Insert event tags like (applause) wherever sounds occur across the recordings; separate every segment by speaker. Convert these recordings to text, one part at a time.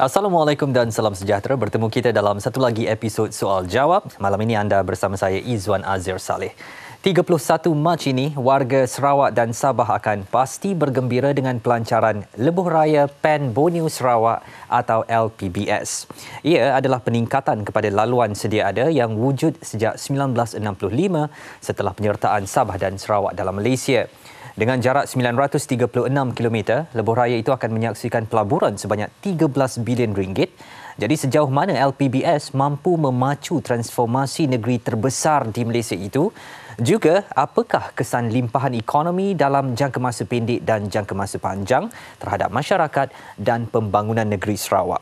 Speaker 1: Assalamualaikum dan salam sejahtera. Bertemu kita dalam satu lagi episod Soal Jawab. Malam ini anda bersama saya Izwan Azir Saleh. 31 Mac ini, warga Sarawak dan Sabah akan pasti bergembira dengan pelancaran Lebuh Raya Pen Borneo Sarawak atau LPBS. Ia adalah peningkatan kepada laluan sedia ada yang wujud sejak 1965 setelah penyertaan Sabah dan Sarawak dalam Malaysia. Dengan jarak 936 km, Lebuh Raya itu akan menyaksikan pelaburan sebanyak 13 bilion ringgit jadi sejauh mana LPBS mampu memacu transformasi negeri terbesar di Malaysia itu? Juga apakah kesan limpahan ekonomi dalam jangka masa pendek dan jangka masa panjang terhadap masyarakat dan pembangunan negeri Sarawak?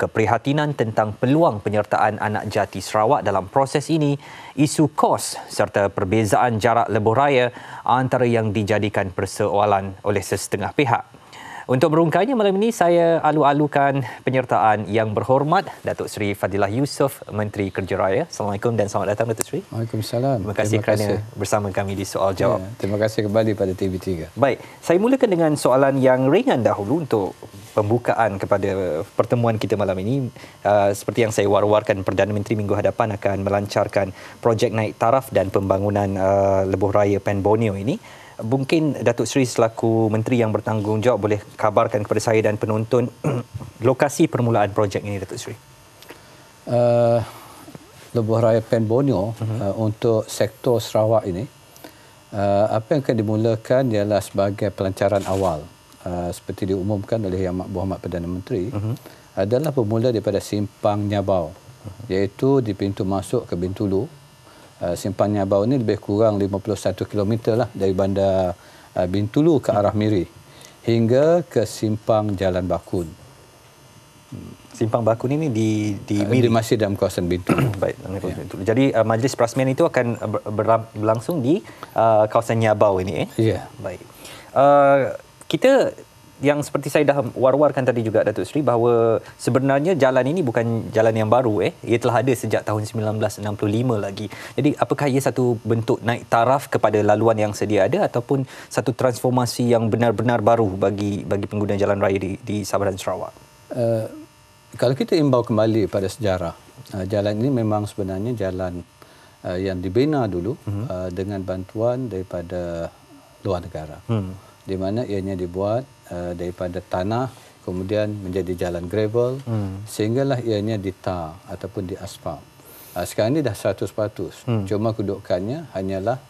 Speaker 1: Keprihatinan tentang peluang penyertaan anak jati Sarawak dalam proses ini, isu kos serta perbezaan jarak lebuh raya antara yang dijadikan persoalan oleh sesetengah pihak. Untuk merungkainya malam ini saya alu-alukan penyertaan yang berhormat Datuk Seri Fadilah Yusof Menteri Kerja Raya. Assalamualaikum dan selamat datang Datuk Seri.
Speaker 2: Waalaikumsalam.
Speaker 1: Terima kasih terima kerana kasih. bersama kami di soal jawab. Ya,
Speaker 2: terima kasih kembali pada TV3.
Speaker 1: Baik, saya mulakan dengan soalan yang ringan dahulu untuk pembukaan kepada pertemuan kita malam ini. Uh, seperti yang saya war-warkan Perdana Menteri minggu hadapan akan melancarkan projek naik taraf dan pembangunan uh, lebuh raya Pen Borneo ini mungkin Datuk Seri selaku menteri yang bertanggungjawab boleh kabarkan kepada saya dan penonton (clears throat) lokasi permulaan projek ini Datuk Seri. Uh,
Speaker 2: Lebuh Raya Pen Borneo uh-huh. uh, untuk sektor Sarawak ini uh, apa yang akan dimulakan ialah sebagai pelancaran awal uh, seperti diumumkan oleh Yang Mak Muhammad Perdana Menteri uh-huh. adalah bermula daripada simpang Nyabau uh-huh. iaitu di pintu masuk ke Bintulu Uh, simpang Nyabau ini lebih kurang 51 km lah dari bandar uh, Bintulu ke arah Miri hingga ke simpang Jalan Bakun.
Speaker 1: Simpang Bakun ini di
Speaker 2: di, uh, Miri. di masih dalam kawasan Bintulu. (clears throat)
Speaker 1: Baik, ya. Bintulu. Jadi uh, majlis perasmian itu akan berlangsung di uh, kawasan Nyabau ini eh.
Speaker 2: Ya.
Speaker 1: Baik. Uh, kita yang seperti saya dah war-warkan tadi juga Datuk Seri bahawa sebenarnya jalan ini bukan jalan yang baru eh ia telah ada sejak tahun 1965 lagi. Jadi apakah ia satu bentuk naik taraf kepada laluan yang sedia ada ataupun satu transformasi yang benar-benar baru bagi bagi pengguna jalan raya di di Sabah dan Sarawak? Uh,
Speaker 2: kalau kita imbau kembali pada sejarah uh, jalan ini memang sebenarnya jalan uh, yang dibina dulu uh-huh. uh, dengan bantuan daripada luar negara. Hmm. Di mana ianya dibuat Uh, daripada tanah kemudian menjadi jalan gravel hmm. sehinggalah ianya ditar ataupun diaspal. Uh, sekarang ini dah 100%. Hmm. Cuma kedudukannya hanyalah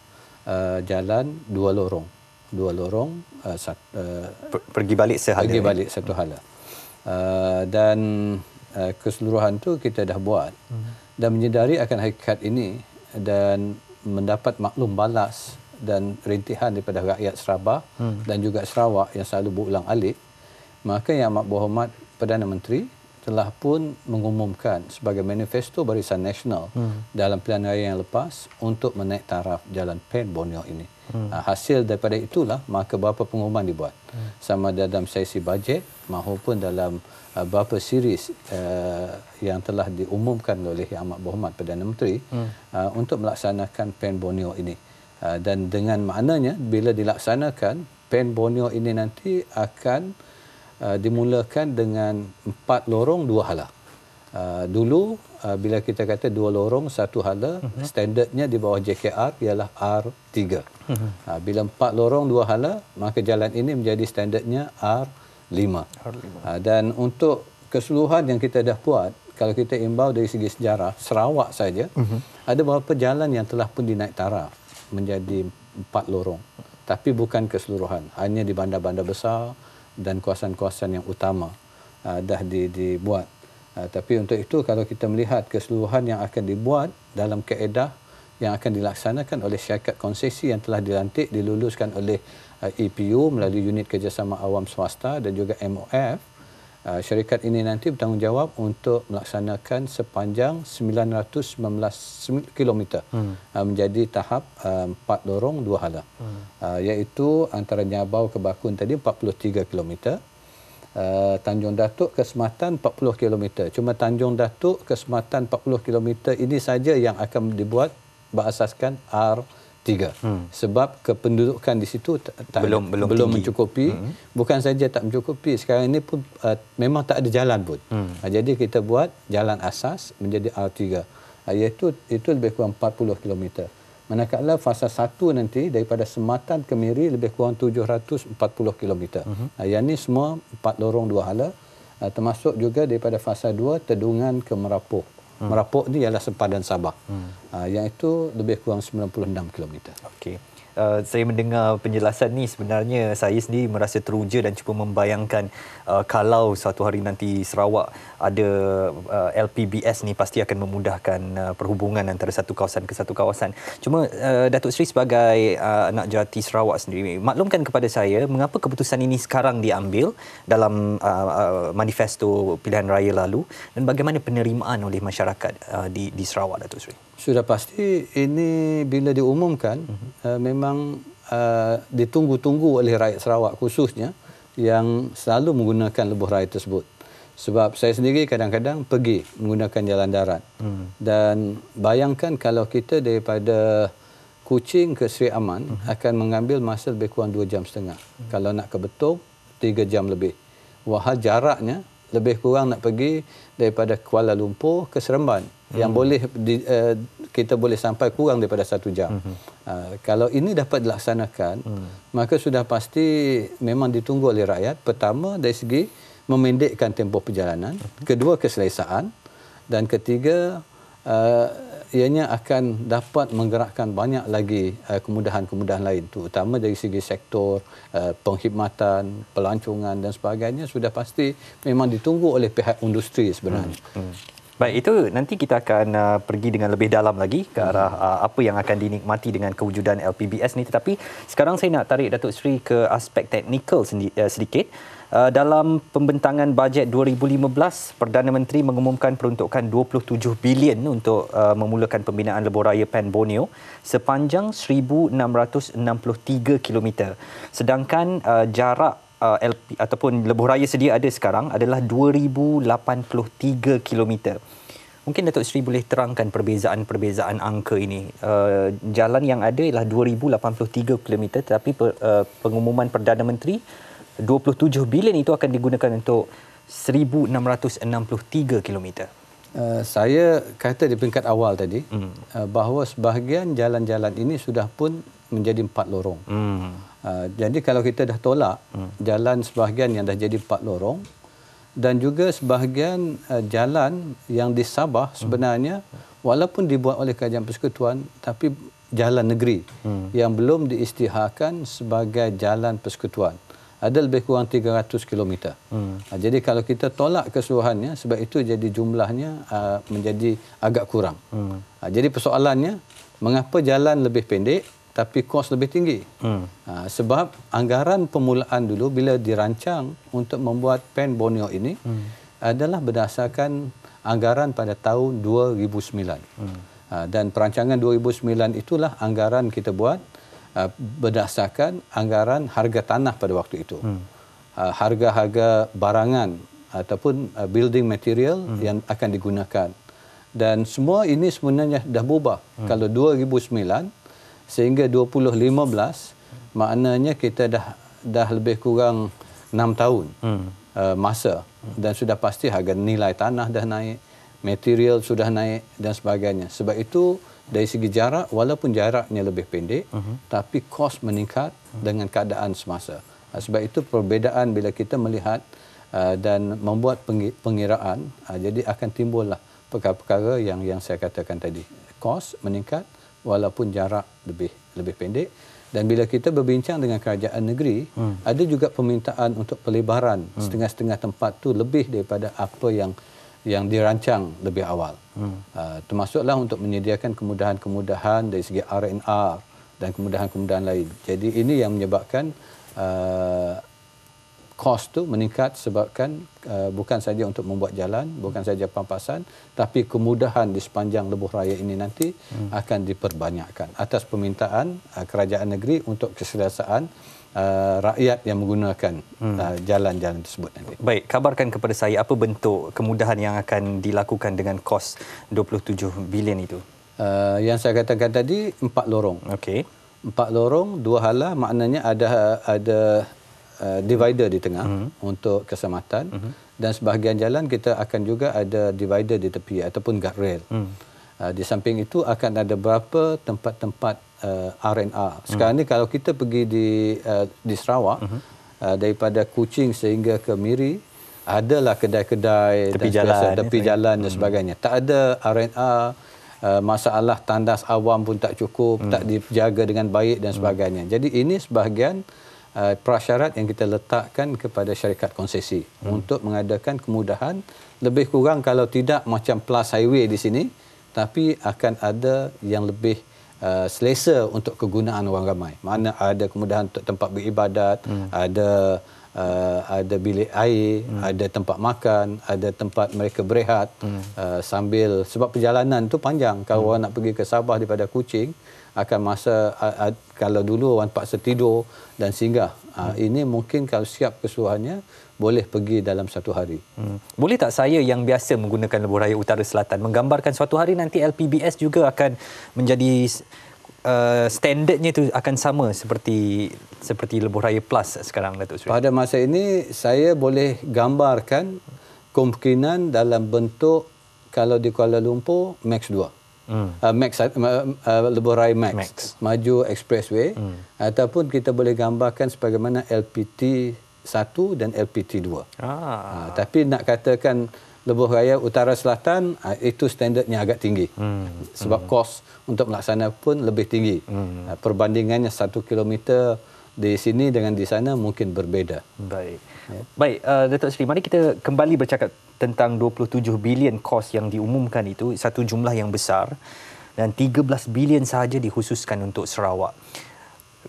Speaker 2: uh, jalan dua lorong. Dua lorong uh, sat,
Speaker 1: uh, pergi balik sehala.
Speaker 2: Pergi balik satu hala. Uh, dan uh, keseluruhan tu kita dah buat hmm. dan menyedari akan hakikat ini dan mendapat maklum balas dan rintihan daripada rakyat Sabah hmm. dan juga Sarawak yang selalu berulang alik maka yang amat berhormat Perdana Menteri telah pun mengumumkan sebagai manifesto Barisan Nasional hmm. dalam pilihan raya yang lepas untuk menaik taraf jalan Pen Borneo ini. Hmm. Uh, hasil daripada itulah maka beberapa pengumuman dibuat. Hmm. Sama dalam sesi bajet maupun dalam uh, beberapa series uh, yang telah diumumkan oleh Yang Amat Berhormat Perdana Menteri hmm. uh, untuk melaksanakan Pen Borneo ini. Ah, dan dengan maknanya bila dilaksanakan pen Borneo ini nanti akan uh, dimulakan dengan empat lorong dua hala. Uh, dulu uh, bila kita kata dua lorong satu hala uh-huh. standardnya di bawah JKR ialah R3. Uh-huh. Uh, bila empat lorong dua hala maka jalan ini menjadi standardnya R5. R5. Uh, dan untuk keseluruhan yang kita dah buat kalau kita imbau dari segi sejarah Sarawak saja uh-huh. ada beberapa jalan yang telah pun dinaik taraf menjadi empat lorong. Tapi bukan keseluruhan. Hanya di bandar-bandar besar dan kawasan-kawasan yang utama uh, dah di, dibuat. Uh, tapi untuk itu kalau kita melihat keseluruhan yang akan dibuat dalam kaedah yang akan dilaksanakan oleh syarikat konsesi yang telah dilantik diluluskan oleh uh, EPU melalui unit kerjasama awam swasta dan juga MOF Uh, syarikat ini nanti bertanggungjawab untuk melaksanakan sepanjang 919 km hmm. uh, menjadi tahap uh, 4 lorong 2 hala. Hmm. Uh, iaitu antara Nyabau ke Bakun tadi 43 km. Uh, Tanjung Datuk ke Sematan 40 km. Cuma Tanjung Datuk ke Sematan 40 km ini saja yang akan dibuat berasaskan R3 tiga. Hmm. Sebab kependudukan di situ tak,
Speaker 1: belum belum,
Speaker 2: belum
Speaker 1: tinggi.
Speaker 2: mencukupi. Hmm. Bukan saja tak mencukupi, sekarang ini pun uh, memang tak ada jalan pun. Hmm. Uh, jadi kita buat jalan asas menjadi R3. Uh, iaitu itu lebih kurang 40 km. Manakala fasa 1 nanti daripada Sematan ke Miri lebih kurang 740 km. Hmm. Uh, yang ini semua empat lorong dua hala. Uh, termasuk juga daripada fasa 2 Tedungan ke Merapoh. Hmm. Merapoh ni ialah sempadan Sabah. Hmm. Uh, yang itu lebih kurang 96 km.
Speaker 1: Okey. Uh, saya mendengar penjelasan ni sebenarnya saya sendiri merasa teruja dan cuba membayangkan uh, kalau suatu hari nanti Sarawak ada uh, LPBS ni pasti akan memudahkan uh, perhubungan antara satu kawasan ke satu kawasan. Cuma uh, Datuk Seri sebagai uh, anak jati Sarawak sendiri maklumkan kepada saya mengapa keputusan ini sekarang diambil dalam uh, uh, manifesto pilihan raya lalu dan bagaimana penerimaan oleh masyarakat uh, di di Sarawak Datuk Seri.
Speaker 2: Sudah pasti ini bila diumumkan uh-huh. uh, memang uh, ditunggu-tunggu oleh rakyat Sarawak khususnya yang selalu menggunakan lebuh raya tersebut. Sebab saya sendiri kadang-kadang pergi menggunakan jalan darat. Hmm. Dan bayangkan kalau kita daripada Kuching ke Sri Aman hmm. akan mengambil masa lebih kurang 2 jam setengah. Hmm. Kalau nak ke Betong 3 jam lebih. Wahal jaraknya lebih kurang nak pergi daripada Kuala Lumpur ke Seremban hmm. yang boleh di, uh, kita boleh sampai kurang daripada satu jam. Hmm. Uh, kalau ini dapat dilaksanakan, hmm. maka sudah pasti memang ditunggu oleh rakyat. Pertama dari segi memendekkan tempoh perjalanan, hmm. kedua keselesaan dan ketiga uh, ianya akan dapat menggerakkan banyak lagi uh, kemudahan-kemudahan lain terutama dari segi sektor uh, penghidmatan, pelancongan dan sebagainya sudah pasti memang ditunggu oleh pihak industri sebenarnya. Hmm. Hmm.
Speaker 1: Baik, itu nanti kita akan uh, pergi dengan lebih dalam lagi ke arah uh, apa yang akan dinikmati dengan kewujudan LPBS ni. Tetapi sekarang saya nak tarik Datuk Seri ke aspek teknikal sendi- uh, sedikit. Uh, dalam pembentangan bajet 2015, Perdana Menteri mengumumkan peruntukan 27 bilion untuk uh, memulakan pembinaan lebuh raya Pen Borneo sepanjang 1663 km. Sedangkan uh, jarak uh, LP ataupun lebuh raya sedia ada sekarang adalah 2083 km. Mungkin Datuk Seri boleh terangkan perbezaan-perbezaan angka ini. Uh, jalan yang ada ialah 2083 km tetapi per, uh, pengumuman Perdana Menteri 27 bilion itu akan digunakan untuk 1663 km.
Speaker 2: Uh, saya kata di peringkat awal tadi hmm. uh, bahawa sebahagian jalan-jalan ini sudah pun menjadi empat lorong. Hmm. Uh, jadi kalau kita dah tolak hmm. jalan sebahagian yang dah jadi empat lorong dan juga sebahagian uh, jalan yang di Sabah hmm. sebenarnya walaupun dibuat oleh kajian persekutuan tapi jalan negeri hmm. yang belum diisytiharkan sebagai jalan persekutuan ada lebih kurang 300 km. Hmm. Uh, jadi kalau kita tolak keseluruhannya sebab itu jadi jumlahnya uh, menjadi agak kurang. Hmm. Uh, jadi persoalannya mengapa jalan lebih pendek tapi kos lebih tinggi. Hmm. Uh, sebab anggaran permulaan dulu bila dirancang untuk membuat pen Borneo ini hmm. adalah berdasarkan anggaran pada tahun 2009. Hmm. Uh, dan perancangan 2009 itulah anggaran kita buat uh, berdasarkan anggaran harga tanah pada waktu itu. Hmm. Uh, harga-harga barangan ataupun uh, building material hmm. yang akan digunakan. Dan semua ini sebenarnya dah berubah. Hmm. Kalau 2009 sehingga 2015 maknanya kita dah dah lebih kurang 6 tahun hmm. uh, masa dan sudah pasti harga nilai tanah dah naik material sudah naik dan sebagainya sebab itu dari segi jarak walaupun jaraknya lebih pendek uh-huh. tapi kos meningkat uh-huh. dengan keadaan semasa uh, sebab itu perbezaan bila kita melihat uh, dan membuat pengiraan uh, jadi akan timbullah perkara-perkara yang yang saya katakan tadi kos meningkat walaupun jarak lebih lebih pendek dan bila kita berbincang dengan kerajaan negeri hmm. ada juga permintaan untuk pelebaran hmm. setengah-setengah tempat tu lebih daripada apa yang yang dirancang lebih awal hmm. uh, termasuklah untuk menyediakan kemudahan-kemudahan dari segi R&R dan kemudahan-kemudahan lain jadi ini yang menyebabkan uh, kos tu meningkat sebabkan uh, bukan saja untuk membuat jalan, bukan saja pampasan, tapi kemudahan di sepanjang lebuh raya ini nanti hmm. akan diperbanyakkan atas permintaan uh, kerajaan negeri untuk keselesaan uh, rakyat yang menggunakan hmm. uh, jalan-jalan tersebut nanti.
Speaker 1: Baik, kabarkan kepada saya apa bentuk kemudahan yang akan dilakukan dengan kos 27 bilion itu.
Speaker 2: Uh, yang saya katakan tadi empat lorong.
Speaker 1: Okey
Speaker 2: empat lorong, dua hala maknanya ada ada uh, divider di tengah hmm. untuk keselamatan hmm. dan sebahagian jalan kita akan juga ada divider di tepi ataupun guardrail. Hmm. Uh, di samping itu akan ada beberapa tempat-tempat uh, R&R. Sekarang hmm. ni kalau kita pergi di uh, di Sarawak hmm. uh, daripada Kuching sehingga ke Miri adalah kedai-kedai
Speaker 1: tepi dan jalan,
Speaker 2: sebagainya, tepi jalan dan hmm. sebagainya. Tak ada R&R Uh, masalah tandas awam pun tak cukup, hmm. tak dijaga dengan baik dan sebagainya. Hmm. Jadi ini sebahagian uh, prasyarat yang kita letakkan kepada syarikat konsesi hmm. untuk mengadakan kemudahan lebih kurang kalau tidak macam plus highway di sini tapi akan ada yang lebih uh, selesa untuk kegunaan orang ramai. Mana ada kemudahan untuk tempat beribadat, hmm. ada uh, ada bilik air, hmm. ada tempat makan, ada tempat mereka berehat hmm. uh, sambil sebab perjalanan tu panjang. Kalau hmm. orang nak pergi ke Sabah daripada Kuching akan masa uh, uh, kalau dulu orang paksa tidur dan singgah. Hmm. Ini mungkin kalau siap keseluruhannya boleh pergi dalam satu hari. Hmm.
Speaker 1: Boleh tak saya yang biasa menggunakan lebuh raya utara selatan menggambarkan suatu hari nanti LPBS juga akan menjadi uh, standardnya itu akan sama seperti seperti lebuh raya plus sekarang Datuk Seri.
Speaker 2: Pada masa ini saya boleh gambarkan kemungkinan dalam bentuk kalau di Kuala Lumpur Max 2. Hmm. Uh, Max uh, uh, lebuh raya Max, Max. maju expressway hmm. ataupun kita boleh gambarkan sebagaimana LPT 1 dan LPT 2. Ah. Uh, tapi nak katakan lebuh raya utara selatan uh, itu standardnya agak tinggi hmm. sebab hmm. kos untuk melaksanakan pun lebih tinggi hmm. uh, perbandingannya satu kilometer di sini dengan di sana mungkin berbeza
Speaker 1: baik ya. baik uh, Datuk Seri mari kita kembali bercakap tentang 27 bilion kos yang diumumkan itu satu jumlah yang besar dan 13 bilion sahaja dikhususkan untuk Sarawak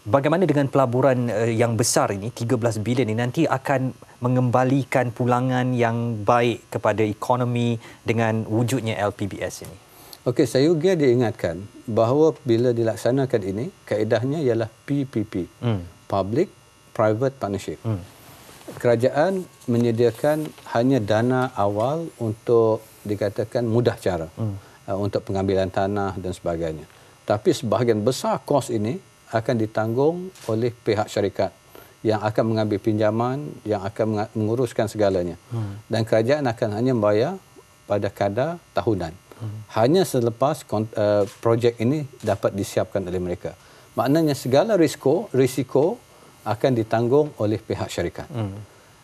Speaker 1: bagaimana dengan pelaburan uh, yang besar ini 13 bilion ini nanti akan mengembalikan pulangan yang baik kepada ekonomi dengan wujudnya LPBS ini
Speaker 2: Okey, saya juga diingatkan bahawa bila dilaksanakan ini kaedahnya ialah PPP, hmm. Public Private Partnership. Hmm. Kerajaan menyediakan hanya dana awal untuk dikatakan mudah cara hmm. uh, untuk pengambilan tanah dan sebagainya. Tapi sebahagian besar kos ini akan ditanggung oleh pihak syarikat yang akan mengambil pinjaman, yang akan menguruskan segalanya. Hmm. Dan kerajaan akan hanya membayar pada kadar tahunan. Hmm. Hanya selepas uh, projek ini dapat disiapkan oleh mereka. Maknanya segala risiko, risiko akan ditanggung oleh pihak syarikat. Hmm.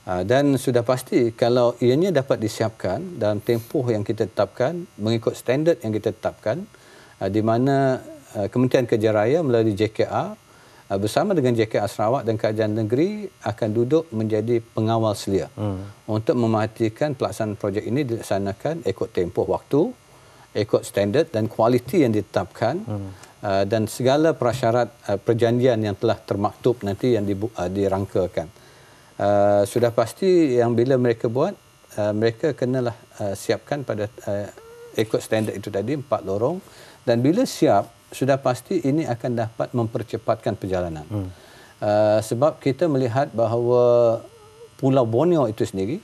Speaker 2: Uh, dan sudah pasti kalau ianya dapat disiapkan dalam tempoh yang kita tetapkan mengikut standard yang kita tetapkan uh, di mana uh, Kementerian Kerja Raya melalui JKR Ah, bersama dengan JKR Sarawak dan Kerajaan Negeri akan duduk menjadi pengawal selia hmm. untuk memastikan pelaksanaan projek ini dilaksanakan ikut tempoh waktu, ikut standard dan kualiti yang ditetapkan hmm. Uh, dan segala prasyarat uh, perjanjian yang telah termaktub nanti yang dibu- uh, dirangkakan. Uh, sudah pasti yang bila mereka buat, uh, mereka kenalah uh, siapkan pada uh, ikut standard itu tadi, empat lorong dan bila siap, sudah pasti ini akan dapat mempercepatkan perjalanan. Hmm. Uh, sebab kita melihat bahawa Pulau Borneo itu sendiri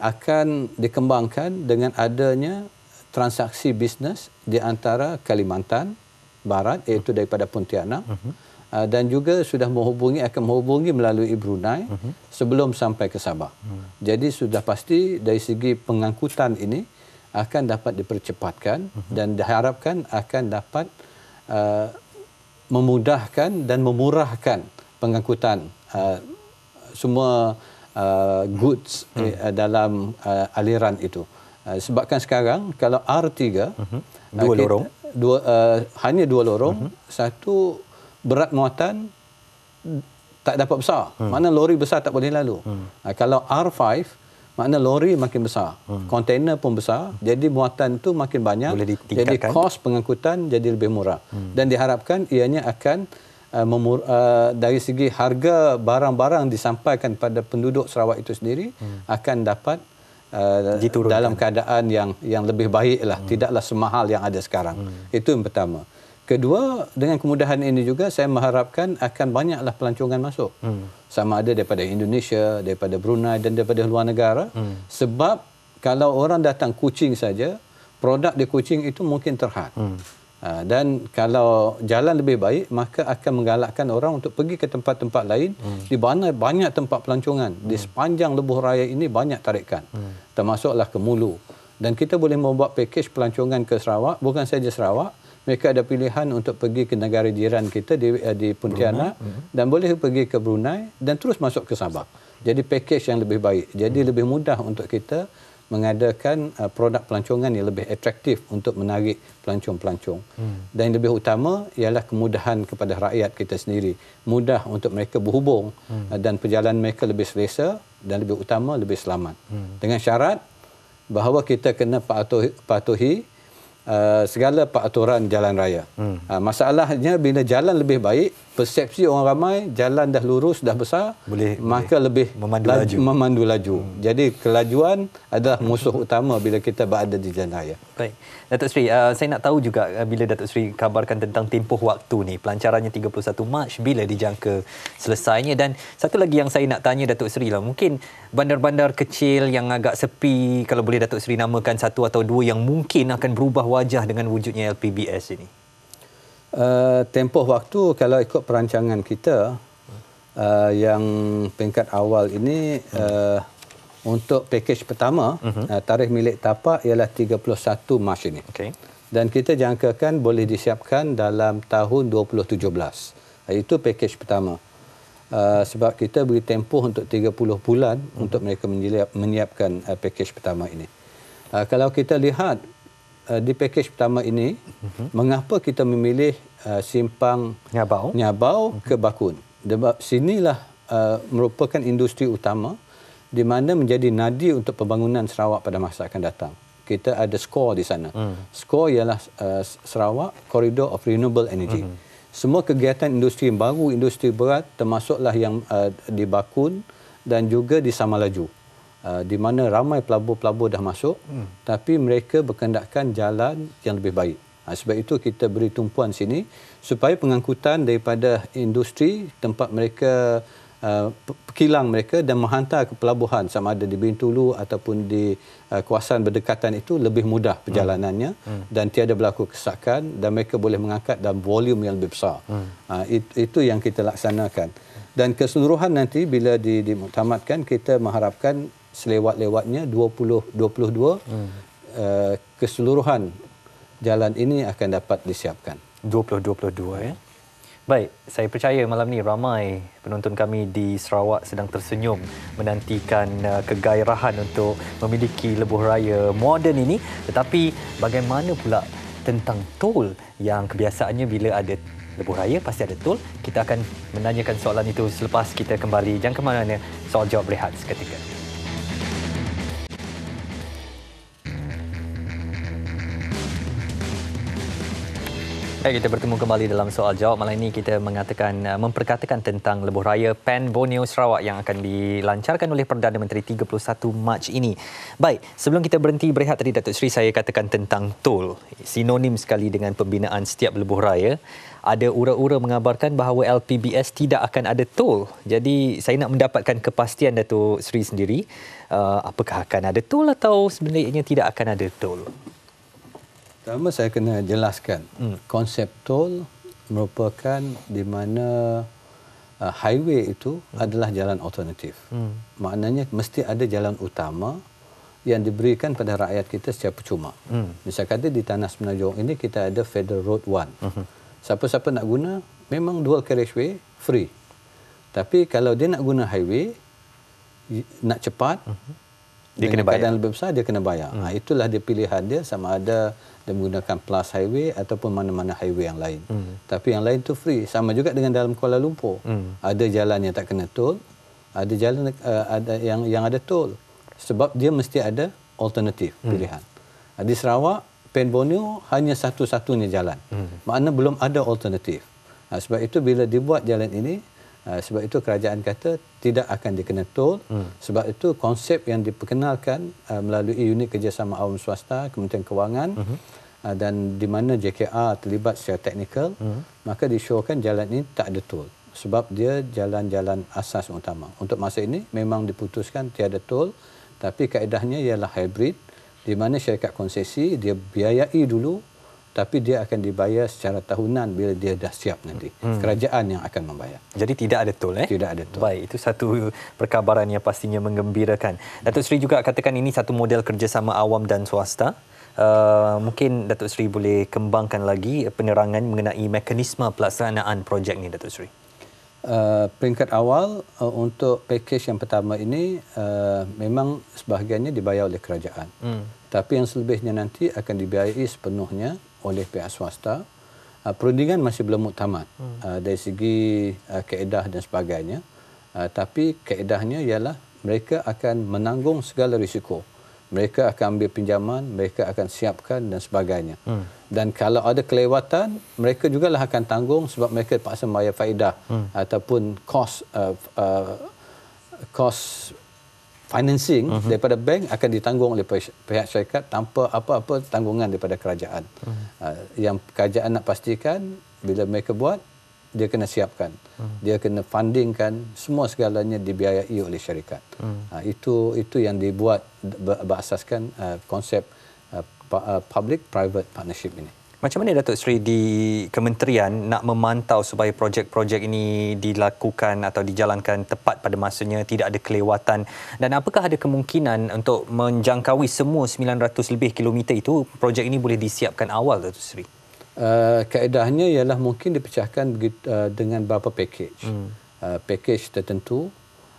Speaker 2: akan dikembangkan dengan adanya transaksi bisnes di antara Kalimantan Barat iaitu daripada Pontianak uh-huh. uh, dan juga sudah menghubungi akan menghubungi melalui Brunei uh-huh. sebelum sampai ke Sabah. Uh-huh. Jadi sudah pasti dari segi pengangkutan ini akan dapat dipercepatkan uh-huh. dan diharapkan akan dapat uh, memudahkan dan memurahkan pengangkutan uh, semua uh, goods hmm. uh, dalam uh, aliran itu. Uh, sebabkan sekarang kalau R3 uh-huh.
Speaker 1: dua uh, lorong
Speaker 2: dua uh, hanya dua lorong uh-huh. satu berat muatan tak dapat besar. Hmm. Mana lori besar tak boleh lalu. Hmm. Uh, kalau R5 makna lori makin besar hmm. kontainer pun besar jadi muatan tu makin banyak jadi kos pengangkutan jadi lebih murah hmm. dan diharapkan ianya akan uh, memur, uh, dari segi harga barang-barang disampaikan pada penduduk Sarawak itu sendiri hmm. akan dapat uh, dalam keadaan yang yang lebih baiklah hmm. tidaklah semahal yang ada sekarang hmm. itu yang pertama Kedua, dengan kemudahan ini juga saya mengharapkan akan banyaklah pelancongan masuk. Hmm. Sama ada daripada Indonesia, daripada Brunei dan daripada luar negara. Hmm. Sebab kalau orang datang Kuching saja, produk di Kuching itu mungkin terhad. Hmm. Uh, dan kalau jalan lebih baik maka akan menggalakkan orang untuk pergi ke tempat-tempat lain hmm. di mana banyak tempat pelancongan hmm. di sepanjang lebuh raya ini banyak tarikan hmm. termasuklah ke Mulu dan kita boleh membuat pakej pelancongan ke Sarawak bukan saja Sarawak mereka ada pilihan untuk pergi ke negara jiran kita di eh, di Pontianak hmm. dan boleh pergi ke Brunei dan terus masuk ke Sabah jadi pakej yang lebih baik jadi hmm. lebih mudah untuk kita mengadakan uh, produk pelancongan yang lebih atraktif untuk menarik pelancong-pelancong. Hmm. Dan yang lebih utama ialah kemudahan kepada rakyat kita sendiri. Mudah untuk mereka berhubung hmm. uh, dan perjalanan mereka lebih selesa dan lebih utama lebih selamat. Hmm. Dengan syarat bahawa kita kena patuhi, patuhi uh, segala peraturan jalan raya. Hmm. Uh, masalahnya bila jalan lebih baik, persepsi orang ramai jalan dah lurus dah besar boleh maka boleh lebih
Speaker 1: memandu laju,
Speaker 2: memandu laju. Hmm. jadi kelajuan adalah musuh utama bila kita berada di jalan raya.
Speaker 1: Baik. Datuk Seri uh, saya nak tahu juga uh, bila Datuk Seri kabarkan tentang tempoh waktu ni. Pelancarannya 31 Mac bila dijangka selesainya. Dan satu lagi yang saya nak tanya Datuk Seri lah mungkin bandar-bandar kecil yang agak sepi kalau boleh Datuk Seri namakan satu atau dua yang mungkin akan berubah wajah dengan wujudnya LPBS ini
Speaker 2: Uh, tempoh waktu kalau ikut perancangan kita uh, yang peringkat awal ini uh, untuk pakej pertama uh-huh. uh, tarikh milik tapak ialah 31 Mac ini. Okay. Dan kita jangkakan boleh disiapkan dalam tahun 2017. Uh, itu pakej pertama. Uh, sebab kita beri tempoh untuk 30 bulan uh-huh. untuk mereka menyiapkan uh, pakej pertama ini. Uh, kalau kita lihat uh, di pakej pertama ini uh-huh. mengapa kita memilih uh, simpang
Speaker 1: Nyabau,
Speaker 2: Nyabau uh-huh. ke Bakun. Sebab sinilah uh, merupakan industri utama di mana menjadi nadi untuk pembangunan Sarawak pada masa akan datang. Kita ada skor di sana. Uh-huh. Skor ialah uh, Sarawak Corridor of Renewable Energy. Uh-huh. Semua kegiatan industri baru, industri berat termasuklah yang uh, di Bakun dan juga di Samalaju. Uh, di mana ramai pelabur-pelabur dah masuk hmm. tapi mereka berkendakkan jalan yang lebih baik. Uh, sebab itu kita beri tumpuan sini supaya pengangkutan daripada industri tempat mereka uh, kilang mereka dan menghantar ke pelabuhan sama ada di Bintulu ataupun di uh, kawasan berdekatan itu lebih mudah perjalanannya hmm. Hmm. dan tiada berlaku kesakan dan mereka boleh mengangkat dalam volume yang lebih besar. Hmm. Uh, it, itu yang kita laksanakan. Dan keseluruhan nanti bila dimuktamadkan kita mengharapkan selewat-lewatnya 2022 hmm. uh, keseluruhan jalan ini akan dapat disiapkan
Speaker 1: 2022 ya Baik, saya percaya malam ni ramai penonton kami di Sarawak sedang tersenyum menantikan uh, kegairahan untuk memiliki lebuh raya moden ini. Tetapi bagaimana pula tentang tol yang kebiasaannya bila ada lebuh raya pasti ada tol? Kita akan menanyakan soalan itu selepas kita kembali. Jangan ke mana-mana, soal jawab rehat seketika. Baik, kita bertemu kembali dalam soal jawab. Malam ini kita mengatakan uh, memperkatakan tentang lebuh raya Pen Borneo Sarawak yang akan dilancarkan oleh Perdana Menteri 31 Mac ini. Baik, sebelum kita berhenti berehat tadi Datuk Seri saya katakan tentang tol. Sinonim sekali dengan pembinaan setiap lebuh raya. Ada ura-ura mengabarkan bahawa LPBS tidak akan ada tol. Jadi saya nak mendapatkan kepastian Datuk Seri sendiri. Uh, apakah akan ada tol atau sebenarnya tidak akan ada tol?
Speaker 2: Pertama saya kena jelaskan hmm. konsep tol merupakan di mana uh, highway itu hmm. adalah jalan alternatif. Hmm. Maknanya mesti ada jalan utama yang diberikan pada rakyat kita secara percuma. Hmm. Misal kata di Tanah Semenanjung ini kita ada Federal Road 1. Hmm. Siapa-siapa nak guna memang dual carriageway free. Tapi kalau dia nak guna highway nak cepat hmm. Dia kena bayar. lebih besar dia kena bayar. Hmm. Ha, itulah dia pilihan dia sama ada dia menggunakan plus highway ataupun mana-mana highway yang lain. Hmm. Tapi yang lain tu free. Sama juga dengan dalam Kuala Lumpur. Hmm. Ada jalan yang tak kena tol, ada jalan uh, ada yang yang ada tol. Sebab dia mesti ada alternatif hmm. pilihan. Di Sarawak, Pen Borneo hanya satu-satunya jalan. Hmm. Makna belum ada alternatif. Uh, sebab itu bila dibuat jalan ini Uh, sebab itu kerajaan kata tidak akan dikena tol hmm. sebab itu konsep yang diperkenalkan uh, melalui unit kerjasama awam swasta Kementerian Kewangan hmm. uh, dan di mana JKR terlibat secara teknikal hmm. maka disyorkan jalan ini tak ada tol sebab dia jalan-jalan asas utama untuk masa ini memang diputuskan tiada tol tapi kaedahnya ialah hybrid di mana syarikat konsesi dia biayai dulu tapi dia akan dibayar secara tahunan bila dia dah siap nanti. Hmm. Kerajaan yang akan membayar.
Speaker 1: Jadi tidak ada tol eh?
Speaker 2: Tidak ada tol.
Speaker 1: Baik, itu satu perkabaran yang pastinya menggembirakan. Datuk Seri juga katakan ini satu model kerjasama awam dan swasta. Uh, mungkin Datuk Seri boleh kembangkan lagi penerangan mengenai mekanisme pelaksanaan projek ini Datuk Seri.
Speaker 2: Uh, peringkat awal uh, untuk pakej yang pertama ini uh, memang sebahagiannya dibayar oleh kerajaan. Hmm. Tapi yang selebihnya nanti akan dibiayai sepenuhnya oleh pihak swasta. Uh, perundingan masih belum muktamad hmm. uh, dari segi uh, kaedah dan sebagainya. Uh, tapi kaedahnya ialah mereka akan menanggung segala risiko mereka akan ambil pinjaman, mereka akan siapkan dan sebagainya. Hmm. Dan kalau ada kelewatan, mereka juga lah akan tanggung sebab mereka paksa bayar faedah hmm. ataupun cost uh, uh, cost financing uh-huh. daripada bank akan ditanggung oleh pihak syarikat tanpa apa-apa tanggungan daripada kerajaan. Uh-huh. Uh, yang kerajaan nak pastikan bila mereka buat dia kena siapkan. Hmm. Dia kena fundingkan semua segalanya dibiayai oleh syarikat. Hmm. Uh, itu itu yang dibuat berasaskan uh, konsep uh, public private partnership ini.
Speaker 1: Macam mana Datuk Seri di kementerian nak memantau supaya projek-projek ini dilakukan atau dijalankan tepat pada masanya, tidak ada kelewatan dan apakah ada kemungkinan untuk menjangkaui semua 900 lebih kilometer itu projek ini boleh disiapkan awal Datuk Seri?
Speaker 2: Uh, kaedahnya ialah mungkin dipecahkan uh, dengan beberapa package. Hmm. Uh, package tertentu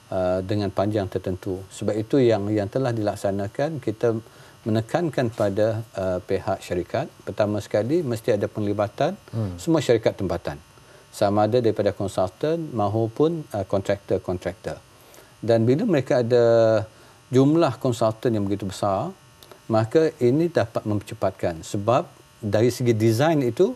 Speaker 2: uh, dengan panjang tertentu. Sebab itu yang yang telah dilaksanakan kita menekankan pada uh, pihak syarikat. Pertama sekali mesti ada penglibatan hmm. semua syarikat tempatan. Sama ada daripada konsultan maupun uh, kontraktor-kontraktor. Dan bila mereka ada jumlah konsultan yang begitu besar, maka ini dapat mempercepatkan sebab dari segi desain itu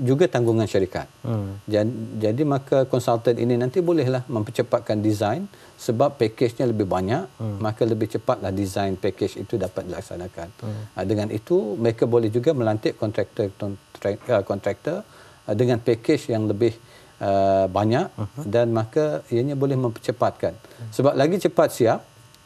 Speaker 2: juga tanggungan syarikat. Hmm. Jadi, jadi maka konsultan ini nanti bolehlah mempercepatkan desain sebab pakejnya lebih banyak, hmm. maka lebih cepatlah desain pakej itu dapat dilaksanakan. Hmm. Uh, dengan itu mereka boleh juga melantik kontraktor kontraktor uh, dengan pakej yang lebih uh, banyak uh-huh. dan maka ianya boleh mempercepatkan. Hmm. Sebab lagi cepat siap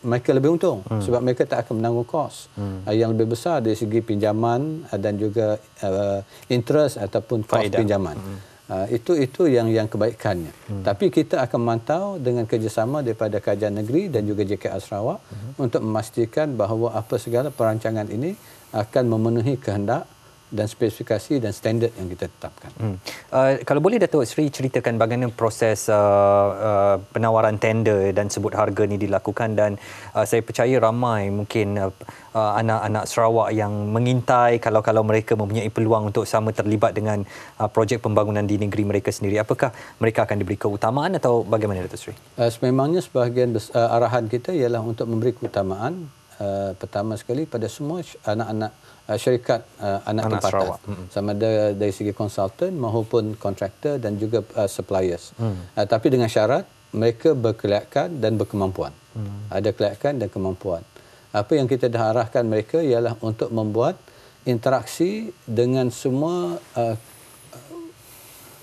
Speaker 2: mereka lebih untung hmm. sebab mereka tak akan menanggung kos hmm. uh, yang lebih besar dari segi pinjaman uh, dan juga uh, interest ataupun kos pinjaman. Hmm. Uh, itu itu yang yang kebaikannya. Hmm. Tapi kita akan mantau dengan kerjasama daripada Kerajaan Negeri dan juga JKR Sarawak hmm. untuk memastikan bahawa apa segala perancangan ini akan memenuhi kehendak dan spesifikasi dan standard yang kita tetapkan. Hmm.
Speaker 1: Uh, kalau boleh Datuk Seri ceritakan bagaimana proses uh, uh, penawaran tender dan sebut harga ini dilakukan dan uh, saya percaya ramai mungkin uh, uh, anak-anak Sarawak yang mengintai kalau-kalau mereka mempunyai peluang untuk sama terlibat dengan uh, projek pembangunan di negeri mereka sendiri. Apakah mereka akan diberi keutamaan atau bagaimana Datuk Seri?
Speaker 2: Uh, sememangnya sebahagian uh, arahan kita ialah untuk memberi keutamaan uh, pertama sekali pada semua anak-anak uh, syarikat uh, anak, anak tempatan Sarawak. Hmm. sama ada dari segi konsultan maupun kontraktor dan juga uh, suppliers hmm. uh, tapi dengan syarat mereka berkelayakan dan berkemampuan hmm. ada kelayakan dan kemampuan apa yang kita dah arahkan mereka ialah untuk membuat interaksi dengan semua uh,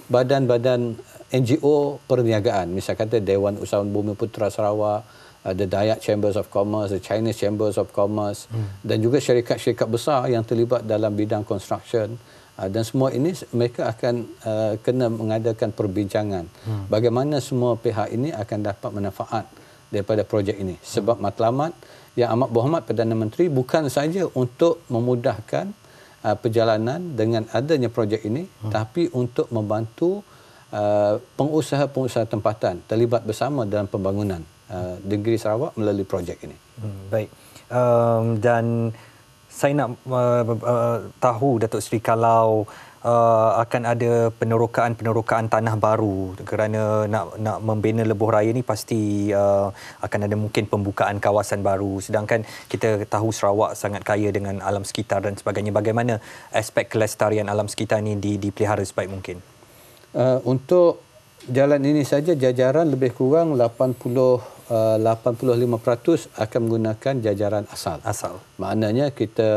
Speaker 2: badan-badan NGO perniagaan misal kata Dewan Usahawan Bumi Putra Sarawak the Dayak Chambers of Commerce, the Chinese Chambers of Commerce hmm. dan juga syarikat-syarikat besar yang terlibat dalam bidang construction uh, dan semua ini mereka akan uh, kena mengadakan perbincangan hmm. bagaimana semua pihak ini akan dapat manfaat daripada projek ini sebab hmm. matlamat yang amat berhormat Perdana Menteri bukan saja untuk memudahkan uh, perjalanan dengan adanya projek ini hmm. tapi untuk membantu uh, pengusaha-pengusaha tempatan terlibat bersama dalam pembangunan uh, negeri Sarawak melalui projek ini.
Speaker 1: Hmm, baik. Um, dan saya nak uh, uh, tahu Datuk Seri kalau uh, akan ada penerokaan-penerokaan tanah baru kerana nak nak membina lebuh raya ni pasti uh, akan ada mungkin pembukaan kawasan baru sedangkan kita tahu Sarawak sangat kaya dengan alam sekitar dan sebagainya bagaimana aspek kelestarian alam sekitar ini dipelihara sebaik mungkin
Speaker 2: uh, untuk jalan ini saja jajaran lebih kurang 80 uh, 85% akan menggunakan jajaran asal.
Speaker 1: Asal.
Speaker 2: Maknanya kita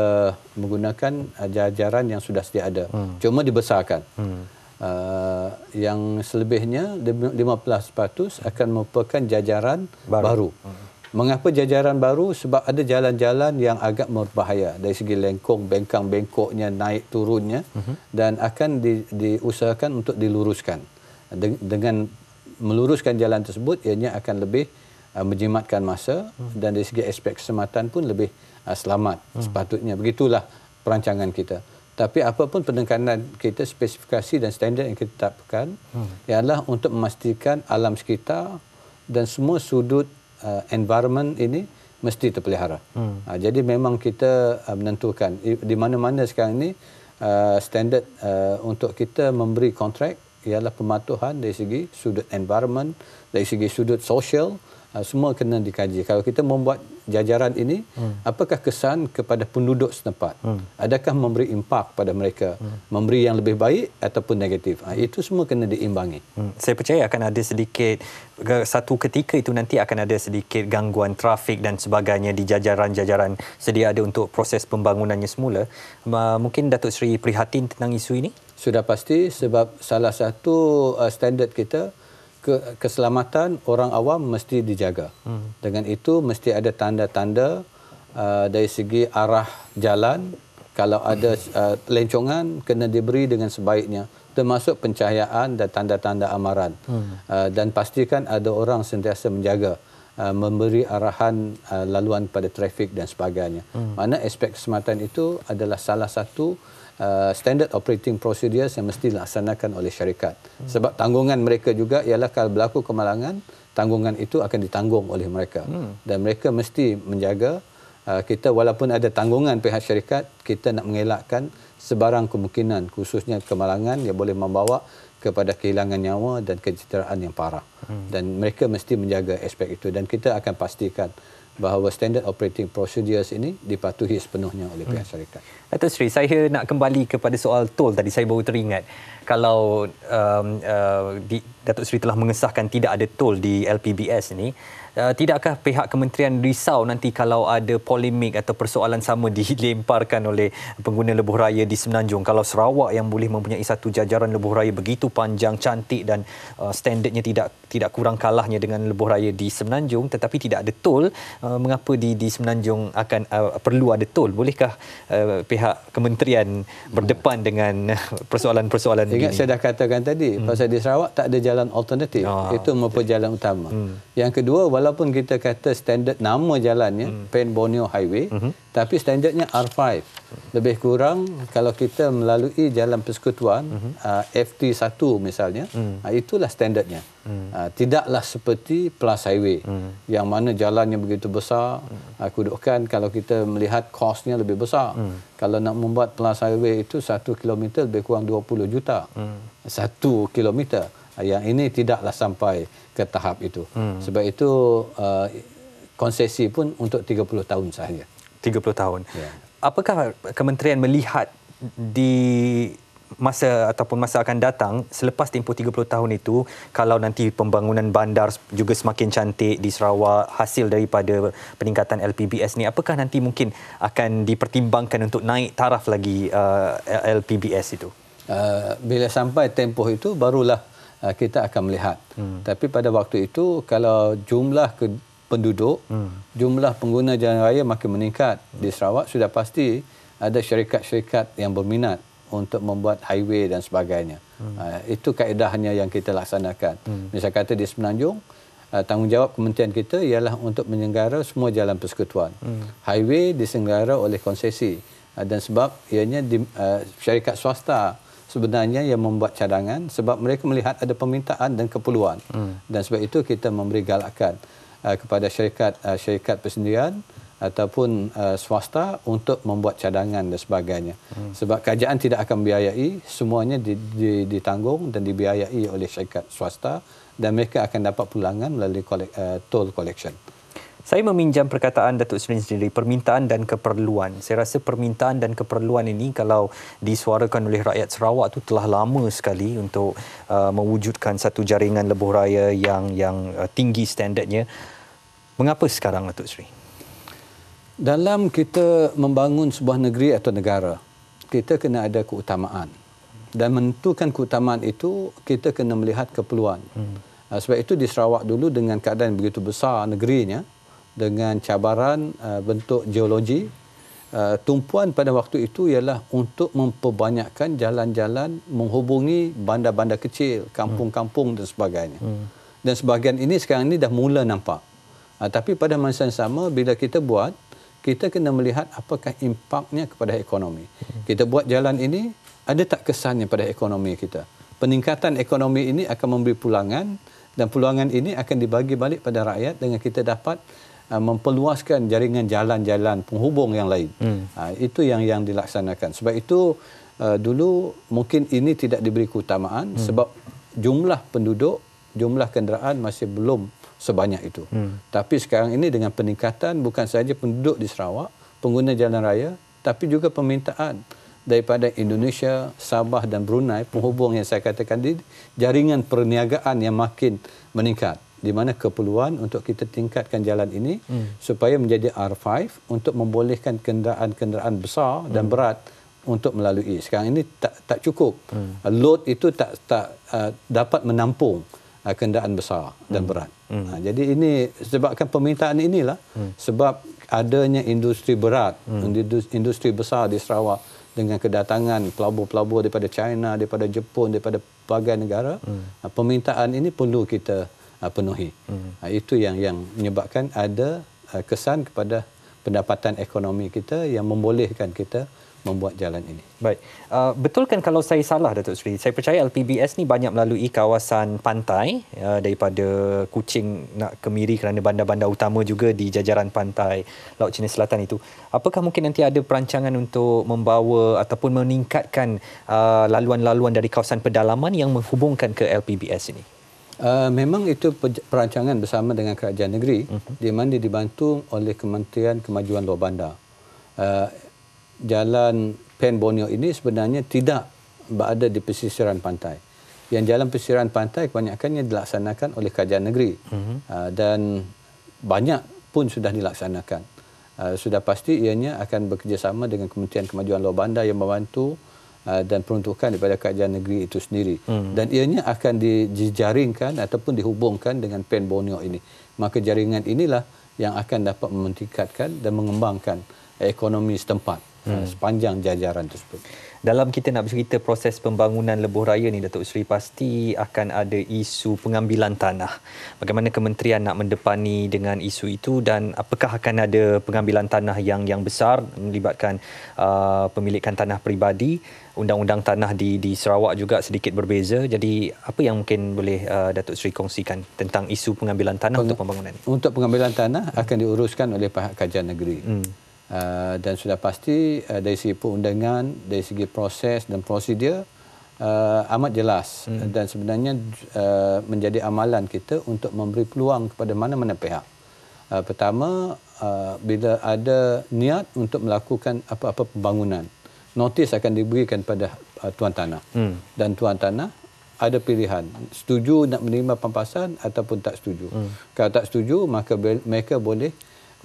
Speaker 2: menggunakan uh, jajaran yang sudah sedia ada. Hmm. Cuma dibesarkan. Hmm. Uh, yang selebihnya 15% akan merupakan jajaran baru. baru. Hmm. Mengapa jajaran baru? Sebab ada jalan-jalan yang agak berbahaya dari segi lengkung, bengkang-bengkoknya, naik turunnya uh-huh. dan akan di, diusahakan untuk diluruskan. De- dengan meluruskan jalan tersebut, ianya akan lebih uh, menjimatkan masa dan dari segi aspek keselamatan pun lebih uh, selamat uh-huh. sepatutnya. Begitulah perancangan kita. Tapi apapun penekanan kita, spesifikasi dan standard yang kita tetapkan hmm. ialah untuk memastikan alam sekitar dan semua sudut uh, environment ini mesti terpelihara. Hmm. Uh, jadi memang kita uh, menentukan di mana-mana sekarang ini uh, standard uh, untuk kita memberi kontrak ialah pematuhan dari segi sudut environment, dari segi sudut sosial, uh, semua kena dikaji. Kalau kita membuat jajaran ini hmm. apakah kesan kepada penduduk setempat hmm. adakah memberi impak pada mereka hmm. memberi yang lebih baik ataupun negatif ha, itu semua kena diimbangi
Speaker 1: hmm. saya percaya akan ada sedikit satu ketika itu nanti akan ada sedikit gangguan trafik dan sebagainya di jajaran-jajaran sedia ada untuk proses pembangunannya semula mungkin Datuk Seri prihatin tentang isu ini
Speaker 2: sudah pasti sebab salah satu uh, standard kita ke, keselamatan orang awam mesti dijaga. Hmm. Dengan itu mesti ada tanda-tanda uh, dari segi arah jalan kalau ada uh, lencongan kena diberi dengan sebaiknya termasuk pencahayaan dan tanda-tanda amaran. Hmm. Uh, dan pastikan ada orang sentiasa menjaga uh, memberi arahan uh, laluan pada trafik dan sebagainya. Hmm. Mana aspek keselamatan itu adalah salah satu uh, standard operating procedures yang mesti dilaksanakan oleh syarikat. Hmm. Sebab tanggungan mereka juga ialah kalau berlaku kemalangan, tanggungan itu akan ditanggung oleh mereka. Hmm. Dan mereka mesti menjaga uh, kita walaupun ada tanggungan pihak syarikat, kita nak mengelakkan sebarang kemungkinan khususnya kemalangan yang boleh membawa kepada kehilangan nyawa dan kecederaan yang parah. Hmm. Dan mereka mesti menjaga aspek itu dan kita akan pastikan bahawa standard operating procedures ini dipatuhi sepenuhnya oleh pihak hmm. syarikat.
Speaker 1: Datuk Seri, saya nak kembali kepada soal tol tadi saya baru teringat kalau um, uh, di, Datuk Seri telah mengesahkan tidak ada tol di LPBS ini Uh, tidakkah pihak kementerian risau nanti kalau ada polemik atau persoalan sama (laughs) dilemparkan oleh pengguna lebuh raya di Semenanjung? Kalau Sarawak yang boleh mempunyai satu jajaran lebuh raya begitu panjang cantik dan uh, standardnya tidak tidak kurang kalahnya dengan lebuh raya di Semenanjung tetapi tidak ada tol uh, mengapa di di Semenanjung akan uh, perlu ada tol bolehkah uh, pihak kementerian berdepan dengan (laughs) persoalan-persoalan
Speaker 2: Ingat saya dah katakan tadi hmm. pasal di Sarawak tak ada jalan alternatif oh, itu merupakan jalan utama hmm. yang kedua walaupun kita kata standard nama jalannya hmm. Pen Borneo Highway hmm. tapi standardnya R5 lebih kurang kalau kita melalui jalan persekutuan hmm. uh, FT1 misalnya hmm. uh, itulah standardnya hmm. uh, tidaklah seperti Plus Highway hmm. yang mana jalannya begitu besar hmm. uh, kedudukan kalau kita melihat kosnya lebih besar hmm. kalau nak membuat Plus Highway itu 1 km lebih kurang 20 juta hmm. 1 kilometer yang ini tidaklah sampai ke tahap itu. Hmm. Sebab itu uh, konsesi pun untuk 30 tahun sahaja.
Speaker 1: 30 tahun. Ya. Apakah kementerian melihat di masa ataupun masa akan datang selepas tempoh 30 tahun itu kalau nanti pembangunan bandar juga semakin cantik di Sarawak hasil daripada peningkatan LPBS ni apakah nanti mungkin akan dipertimbangkan untuk naik taraf lagi uh, LPBS itu
Speaker 2: uh, bila sampai tempoh itu barulah uh, kita akan melihat. Hmm. Tapi pada waktu itu kalau jumlah ke penduduk, hmm. jumlah pengguna jalan raya makin meningkat hmm. di Sarawak sudah pasti ada syarikat-syarikat yang berminat untuk membuat highway dan sebagainya. Hmm. Uh, itu kaedahnya yang kita laksanakan. Hmm. Misal kata di Semenanjung, uh, tanggungjawab kementerian kita ialah untuk menyenggara semua jalan persekutuan. Hmm. Highway disenggara oleh konsesi uh, dan sebab ianya di, uh, syarikat swasta sebenarnya yang membuat cadangan sebab mereka melihat ada permintaan dan keperluan hmm. dan sebab itu kita memberi galakan uh, kepada syarikat uh, syarikat persendirian ataupun uh, swasta untuk membuat cadangan dan sebagainya hmm. sebab kerajaan tidak akan biayai semuanya di, di, ditanggung dan dibiayai oleh syarikat swasta dan mereka akan dapat pulangan melalui collect, uh, toll collection
Speaker 1: saya meminjam perkataan Datuk Seri sendiri, permintaan dan keperluan. Saya rasa permintaan dan keperluan ini kalau disuarakan oleh rakyat Sarawak itu telah lama sekali untuk uh, mewujudkan satu jaringan lebuh raya yang yang uh, tinggi standardnya. Mengapa sekarang Datuk Seri?
Speaker 2: Dalam kita membangun sebuah negeri atau negara, kita kena ada keutamaan. Dan menentukan keutamaan itu, kita kena melihat keperluan. Hmm. Uh, sebab itu di Sarawak dulu dengan keadaan begitu besar negerinya, dengan cabaran uh, bentuk geologi uh, tumpuan pada waktu itu ialah untuk memperbanyakkan jalan-jalan menghubungi bandar-bandar kecil, kampung-kampung dan sebagainya. Hmm. Dan sebahagian ini sekarang ini dah mula nampak. Uh, tapi pada masa yang sama bila kita buat kita kena melihat apakah impaknya kepada ekonomi. Kita buat jalan ini, ada tak kesannya pada ekonomi kita? Peningkatan ekonomi ini akan memberi pulangan dan pulangan ini akan dibagi balik pada rakyat dengan kita dapat uh, memperluaskan jaringan jalan-jalan penghubung yang lain. Hmm. Uh, itu yang yang dilaksanakan. Sebab itu uh, dulu mungkin ini tidak diberi keutamaan hmm. sebab jumlah penduduk, jumlah kenderaan masih belum sebanyak itu. Hmm. Tapi sekarang ini dengan peningkatan bukan saja penduduk di Sarawak, pengguna jalan raya, tapi juga permintaan daripada Indonesia, Sabah dan Brunei, penghubung yang saya katakan di jaringan perniagaan yang makin meningkat di mana keperluan untuk kita tingkatkan jalan ini hmm. supaya menjadi R5 untuk membolehkan kenderaan-kenderaan besar hmm. dan berat untuk melalui. Sekarang ini tak tak cukup. Hmm. Load itu tak tak uh, dapat menampung uh, kenderaan besar dan hmm. berat. Hmm. Uh, jadi ini sebabkan permintaan inilah hmm. sebab adanya industri berat, hmm. industri besar di Sarawak dengan kedatangan pelabur-pelabur daripada China, daripada Jepun, daripada pelbagai negara, hmm. uh, permintaan ini perlu kita uh, penuhi. Hmm. Uh, itu yang yang menyebabkan ada uh, kesan kepada pendapatan ekonomi kita yang membolehkan kita membuat jalan ini.
Speaker 1: Baik. Uh, betul kan kalau saya salah Datuk Seri? Saya percaya LPBS ni banyak melalui kawasan pantai uh, daripada Kuching nak ke Miri kerana bandar-bandar utama juga di jajaran pantai Laut Cina Selatan itu. Apakah mungkin nanti ada perancangan untuk membawa ataupun meningkatkan uh, laluan-laluan dari kawasan pedalaman yang menghubungkan ke LPBS ini?
Speaker 2: Uh, memang itu perancangan bersama dengan kerajaan negeri uh-huh. di mana dibantu oleh Kementerian Kemajuan Luar Bandar. Uh, jalan Pen Borneo ini sebenarnya tidak berada di pesisiran pantai. Yang jalan pesisiran pantai kebanyakannya dilaksanakan oleh kerajaan negeri uh-huh. uh, dan banyak pun sudah dilaksanakan. Uh, sudah pasti ianya akan bekerjasama dengan Kementerian Kemajuan Luar Bandar yang membantu uh, dan peruntukan daripada kerajaan negeri itu sendiri. Uh-huh. Dan ianya akan dijaringkan ataupun dihubungkan dengan Pen Borneo ini. Maka jaringan inilah yang akan dapat meningkatkan dan mengembangkan ekonomi setempat hmm. sepanjang jajaran tersebut.
Speaker 1: Dalam kita nak bercerita proses pembangunan lebuh raya ni Datuk Seri pasti akan ada isu pengambilan tanah. Bagaimana kementerian nak mendepani dengan isu itu dan apakah akan ada pengambilan tanah yang yang besar melibatkan uh, pemilikan tanah peribadi undang-undang tanah di di Sarawak juga sedikit berbeza. Jadi apa yang mungkin boleh uh, Datuk Seri kongsikan tentang isu pengambilan tanah Peng- untuk pembangunan ini?
Speaker 2: Untuk pengambilan tanah akan diuruskan oleh pihak kajian negeri. Hmm. Uh, dan sudah pasti uh, dari segi perundangan, dari segi proses dan prosedur uh, amat jelas hmm. dan sebenarnya uh, menjadi amalan kita untuk memberi peluang kepada mana-mana pihak. Uh, pertama, uh, bila ada niat untuk melakukan apa-apa pembangunan, notis akan diberikan pada uh, tuan tanah. Hmm. Dan tuan tanah ada pilihan, setuju nak menerima pampasan ataupun tak setuju. Hmm. Kalau tak setuju, maka mereka boleh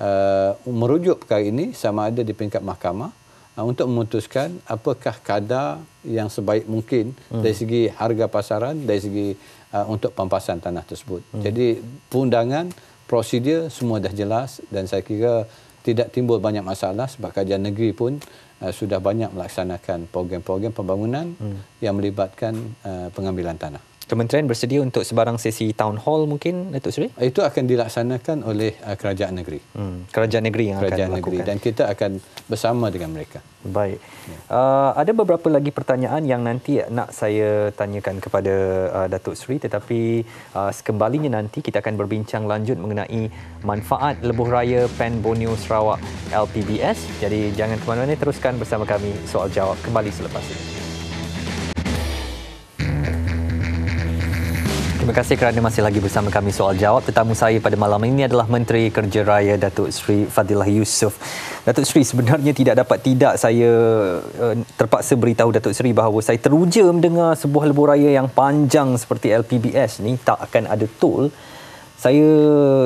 Speaker 2: uh, merujuk perkara ini sama ada di peringkat mahkamah uh, untuk memutuskan apakah kadar yang sebaik mungkin hmm. dari segi harga pasaran dari segi uh, untuk pampasan tanah tersebut. Hmm. Jadi perundangan prosedur semua dah jelas dan saya kira tidak timbul banyak masalah sebab kajian negeri pun uh, sudah banyak melaksanakan program-program pembangunan hmm. yang melibatkan uh, pengambilan tanah.
Speaker 1: Kementerian bersedia untuk sebarang sesi town hall mungkin Datuk Seri?
Speaker 2: Itu akan dilaksanakan oleh uh, kerajaan negeri.
Speaker 1: Hmm, kerajaan negeri yang
Speaker 2: kerajaan
Speaker 1: akan
Speaker 2: negeri
Speaker 1: melakukan.
Speaker 2: dan kita akan bersama dengan mereka.
Speaker 1: Baik. Ya. Uh, ada beberapa lagi pertanyaan yang nanti nak saya tanyakan kepada uh, Datuk Seri tetapi uh, sekembalinya nanti kita akan berbincang lanjut mengenai manfaat lebuh raya Pen Borneo Sarawak LPBS. Jadi jangan ke mana-mana teruskan bersama kami soal jawab kembali selepas ini. Terima kasih kerana masih lagi bersama kami soal jawab. Tetamu saya pada malam ini adalah Menteri Kerja Raya Datuk Seri Fadilah Yusof. Datuk Seri sebenarnya tidak dapat tidak saya uh, terpaksa beritahu Datuk Seri bahawa saya teruja mendengar sebuah lebuh raya yang panjang seperti LPBS ni tak akan ada tol. Saya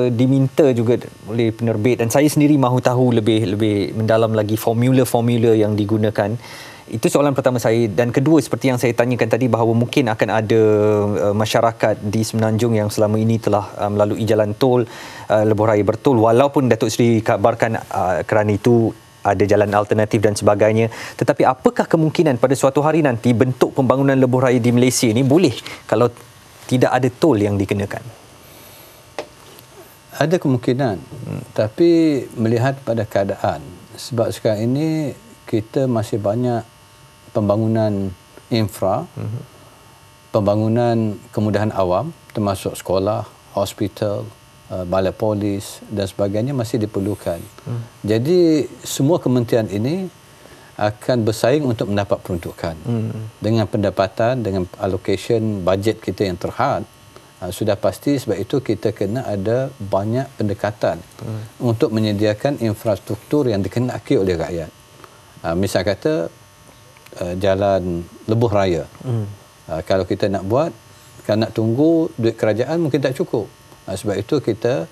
Speaker 1: diminta juga oleh penerbit dan saya sendiri mahu tahu lebih lebih mendalam lagi formula-formula yang digunakan Itu soalan pertama saya. Dan kedua seperti yang saya tanyakan tadi bahawa mungkin akan ada uh, masyarakat di Semenanjung yang selama ini telah uh, melalui jalan tol uh, Lebuh Raya Bertol. Walaupun Datuk Seri kabarkan uh, kerana itu ada jalan alternatif dan sebagainya. Tetapi apakah kemungkinan pada suatu hari nanti bentuk pembangunan lebuh raya di Malaysia ini boleh kalau tidak ada tol yang dikenakan?
Speaker 2: Ada kemungkinan. Hmm. tapi melihat pada keadaan sebab sekarang ini kita masih banyak pembangunan infra hmm. pembangunan kemudahan awam termasuk sekolah hospital Uh, balai polis dan sebagainya masih diperlukan. Hmm. Jadi semua kementerian ini akan bersaing untuk mendapat peruntukan. Hmm. Dengan pendapatan, dengan allocation bajet kita yang terhad, uh, sudah pasti sebab itu kita kena ada banyak pendekatan hmm. untuk menyediakan infrastruktur yang dikenaki oleh rakyat. Uh, misal kata uh, jalan lebuh raya. Hmm. Uh, kalau kita nak buat, kalau nak tunggu duit kerajaan mungkin tak cukup. Ah, sebab itu kita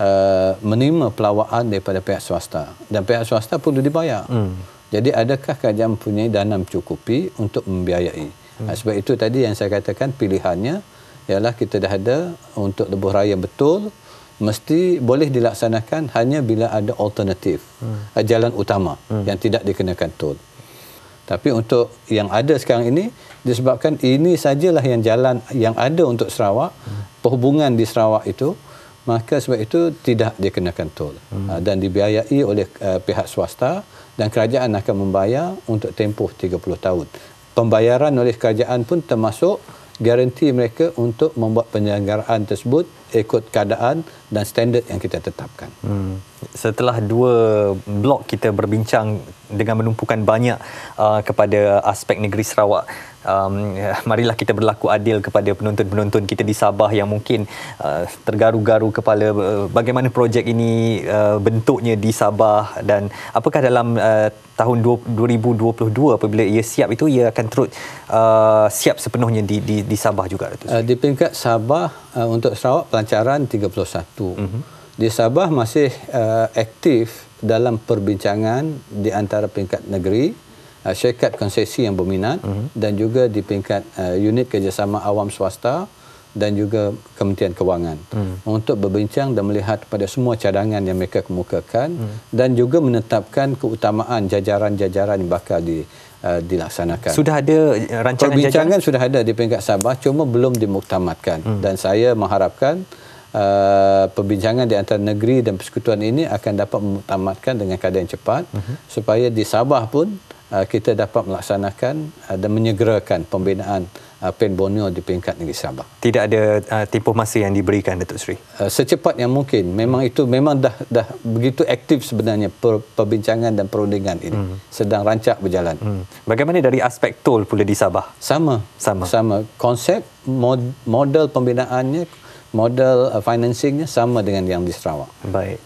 Speaker 2: uh, menerima pelawaan daripada pihak swasta dan pihak swasta perlu dibayar. Hmm. Jadi adakah kerajaan mempunyai dana mencukupi untuk membiayai? Hmm. Uh, sebab itu tadi yang saya katakan pilihannya ialah kita dah ada untuk lebuh raya betul mesti boleh dilaksanakan hanya bila ada alternatif hmm. uh, jalan utama hmm. yang tidak dikenakan tol. Tapi untuk yang ada sekarang ini disebabkan ini sajalah yang jalan yang ada untuk Sarawak hmm perhubungan di Sarawak itu maka sebab itu tidak dikenakan tol hmm. uh, dan dibiayai oleh uh, pihak swasta dan kerajaan akan membayar untuk tempoh 30 tahun. Pembayaran oleh kerajaan pun termasuk garanti mereka untuk membuat penyelenggaraan tersebut ikut keadaan dan standard yang kita tetapkan. Hmm.
Speaker 1: Setelah dua blok kita berbincang dengan menumpukan banyak uh, kepada aspek negeri Sarawak, um, (laughs) marilah kita berlaku adil kepada penonton-penonton kita di Sabah yang mungkin uh, tergaru-garu kepala uh, bagaimana projek ini uh, bentuknya di Sabah dan apakah dalam uh, tahun 2022 apabila ia siap itu ia akan terus uh, siap sepenuhnya di di, di Sabah juga
Speaker 2: uh, di peringkat Sabah uh, untuk Sarawak pelancaran 31 uh-huh. Di Sabah masih uh, aktif dalam perbincangan di antara peringkat negeri uh, syarikat konsesi yang berminat uh-huh. dan juga di peringkat uh, unit kerjasama awam swasta dan juga Kementerian Kewangan uh-huh. untuk berbincang dan melihat pada semua cadangan yang mereka kemukakan uh-huh. dan juga menetapkan keutamaan jajaran-jajaran yang bakal di uh, dilaksanakan.
Speaker 1: Sudah ada rancangan
Speaker 2: Perbincangan jajaran? sudah ada di peringkat Sabah cuma belum dimuktamadkan uh-huh. dan saya mengharapkan Uh, perbincangan di antara negeri dan persekutuan ini akan dapat memutamatkan dengan keadaan cepat uh-huh. supaya di Sabah pun Uh, kita dapat melaksanakan uh, dan menyegerakan pembinaan uh, Pen Borneo di peringkat negeri Sabah.
Speaker 1: Tidak ada tempoh masa yang diberikan Datuk Seri.
Speaker 2: Secepat yang mungkin. Memang itu memang dah dah begitu aktif sebenarnya per, perbincangan dan perundingan ini hmm. sedang rancak berjalan. Hmm.
Speaker 1: Bagaimana dari aspek tol pula di Sabah?
Speaker 2: Sama. Sama. Sama. Konsep mod, model pembinaannya, model uh, financingnya sama dengan yang di Sarawak.
Speaker 1: Baik.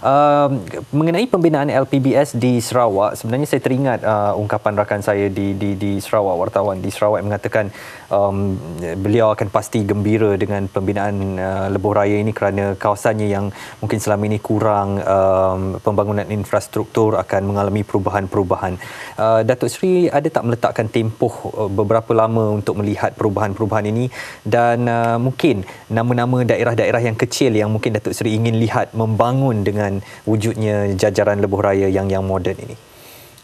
Speaker 1: Uh, mengenai pembinaan LPBS di Sarawak, sebenarnya saya teringat uh, ungkapan rakan saya di di di Sarawak wartawan di Sarawak mengatakan um, beliau akan pasti gembira dengan pembinaan uh, lebuh raya ini kerana kawasannya yang mungkin selama ini kurang um, pembangunan infrastruktur akan mengalami perubahan-perubahan. Uh, Datuk Seri ada tak meletakkan tempoh beberapa lama untuk melihat perubahan-perubahan ini dan uh, mungkin nama-nama daerah-daerah yang kecil yang mungkin Datuk Seri ingin lihat membangun dengan dengan wujudnya jajaran lebuh raya yang yang moden ini?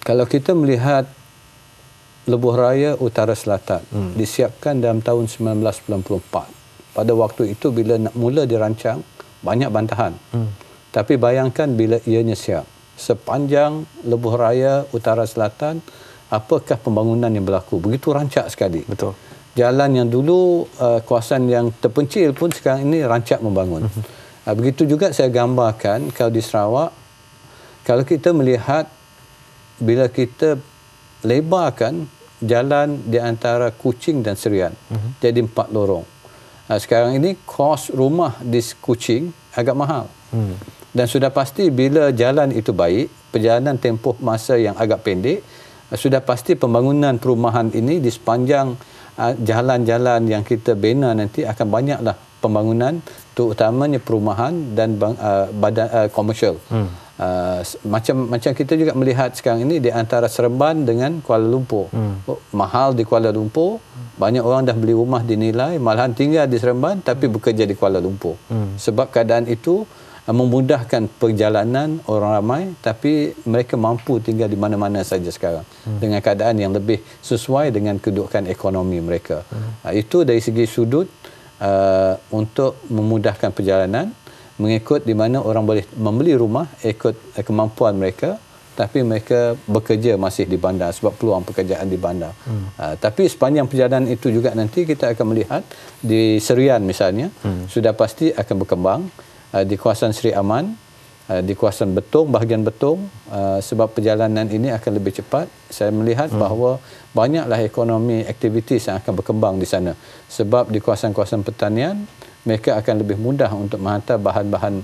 Speaker 2: Kalau kita melihat lebuh raya utara selatan hmm. disiapkan dalam tahun 1994. Pada waktu itu bila nak mula dirancang banyak bantahan. Hmm. Tapi bayangkan bila ianya siap. Sepanjang lebuh raya utara selatan apakah pembangunan yang berlaku? Begitu rancak sekali.
Speaker 1: Betul.
Speaker 2: Jalan yang dulu uh, kawasan yang terpencil pun sekarang ini rancak membangun. Hmm. Ha, begitu juga saya gambarkan kalau di Sarawak, kalau kita melihat bila kita lebarkan jalan di antara Kuching dan Serian uh-huh. jadi empat lorong. Ha, sekarang ini kos rumah di Kuching agak mahal. Uh-huh. Dan sudah pasti bila jalan itu baik, perjalanan tempoh masa yang agak pendek, sudah pasti pembangunan perumahan ini di sepanjang jalan-jalan yang kita bina nanti akan banyaklah pembangunan terutamanya perumahan dan uh, badan uh, komersial. Hmm. Uh, macam macam kita juga melihat sekarang ini di antara Seremban dengan Kuala Lumpur. Hmm. Oh, mahal di Kuala Lumpur, banyak orang dah beli rumah dinilai malahan tinggal di Seremban tapi bekerja di Kuala Lumpur. Hmm. Sebab keadaan itu uh, memudahkan perjalanan orang ramai tapi mereka mampu tinggal di mana-mana saja sekarang hmm. dengan keadaan yang lebih sesuai dengan kedudukan ekonomi mereka. Hmm. Uh, itu dari segi sudut uh, untuk memudahkan perjalanan mengikut di mana orang boleh membeli rumah ikut kemampuan mereka tapi mereka bekerja masih di bandar sebab peluang pekerjaan di bandar. Hmm. Uh, tapi sepanjang perjalanan itu juga nanti kita akan melihat di Serian misalnya hmm. sudah pasti akan berkembang uh, di kawasan Seri Aman, uh, di kawasan Betong, bahagian Betong uh, sebab perjalanan ini akan lebih cepat. Saya melihat hmm. bahawa banyaklah ekonomi aktiviti yang akan berkembang di sana. Sebab di kawasan-kawasan pertanian mereka akan lebih mudah untuk menghantar bahan-bahan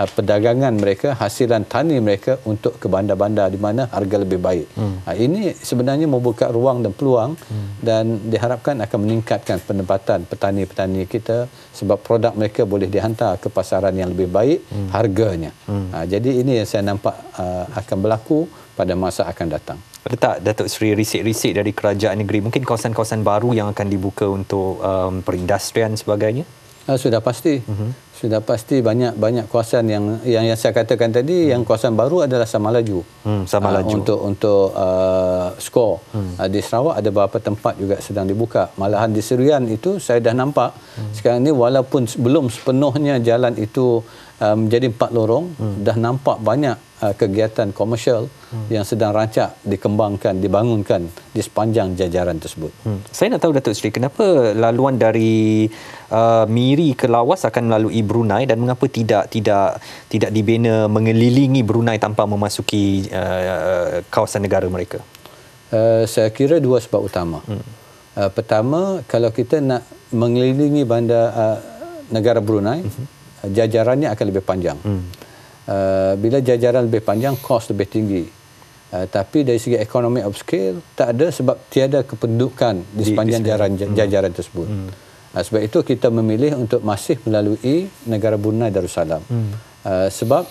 Speaker 2: uh, perdagangan mereka, hasilan tani mereka untuk ke bandar-bandar di mana harga lebih baik. Hmm. Uh, ini sebenarnya membuka ruang dan peluang hmm. dan diharapkan akan meningkatkan pendapatan petani-petani kita sebab produk mereka boleh dihantar ke pasaran yang lebih baik hmm. harganya. Hmm. Uh, jadi ini yang saya nampak uh, akan berlaku pada masa akan datang.
Speaker 1: Ada tak Datuk Seri risik-risik dari kerajaan negeri mungkin kawasan-kawasan baru yang akan dibuka untuk um, perindustrian sebagainya?
Speaker 2: Uh, sudah pasti. Uh-huh. Sudah pasti banyak banyak kawasan yang yang yang saya katakan tadi hmm. yang kawasan baru adalah Samalaju.
Speaker 1: Hmm, Samalaju. Uh,
Speaker 2: untuk untuk uh, skor. Hmm. Uh, di Sarawak ada beberapa tempat juga sedang dibuka. Malahan di Serian itu saya dah nampak hmm. sekarang ini walaupun belum sepenuhnya jalan itu menjadi um, empat lorong hmm. dah nampak banyak uh, kegiatan komersial hmm. yang sedang rancak dikembangkan dibangunkan di sepanjang jajaran tersebut. Hmm.
Speaker 1: Saya nak tahu Datuk Seri kenapa laluan dari uh, Miri ke Lawas akan melalui Brunei dan mengapa tidak tidak tidak dibina mengelilingi Brunei tanpa memasuki uh, kawasan negara mereka?
Speaker 2: Uh, saya kira dua sebab utama. Hmm. Uh, pertama kalau kita nak mengelilingi bandar uh, negara Brunei hmm jajarannya akan lebih panjang. Hmm. Uh, bila jajaran lebih panjang, kos lebih tinggi. Uh, tapi dari segi ekonomi upscale, tak ada sebab tiada kependudukan di, di sepanjang jajaran, hmm. jajaran tersebut. Hmm. Uh, sebab itu kita memilih untuk masih melalui negara Brunei Darussalam. Hmm. Uh, sebab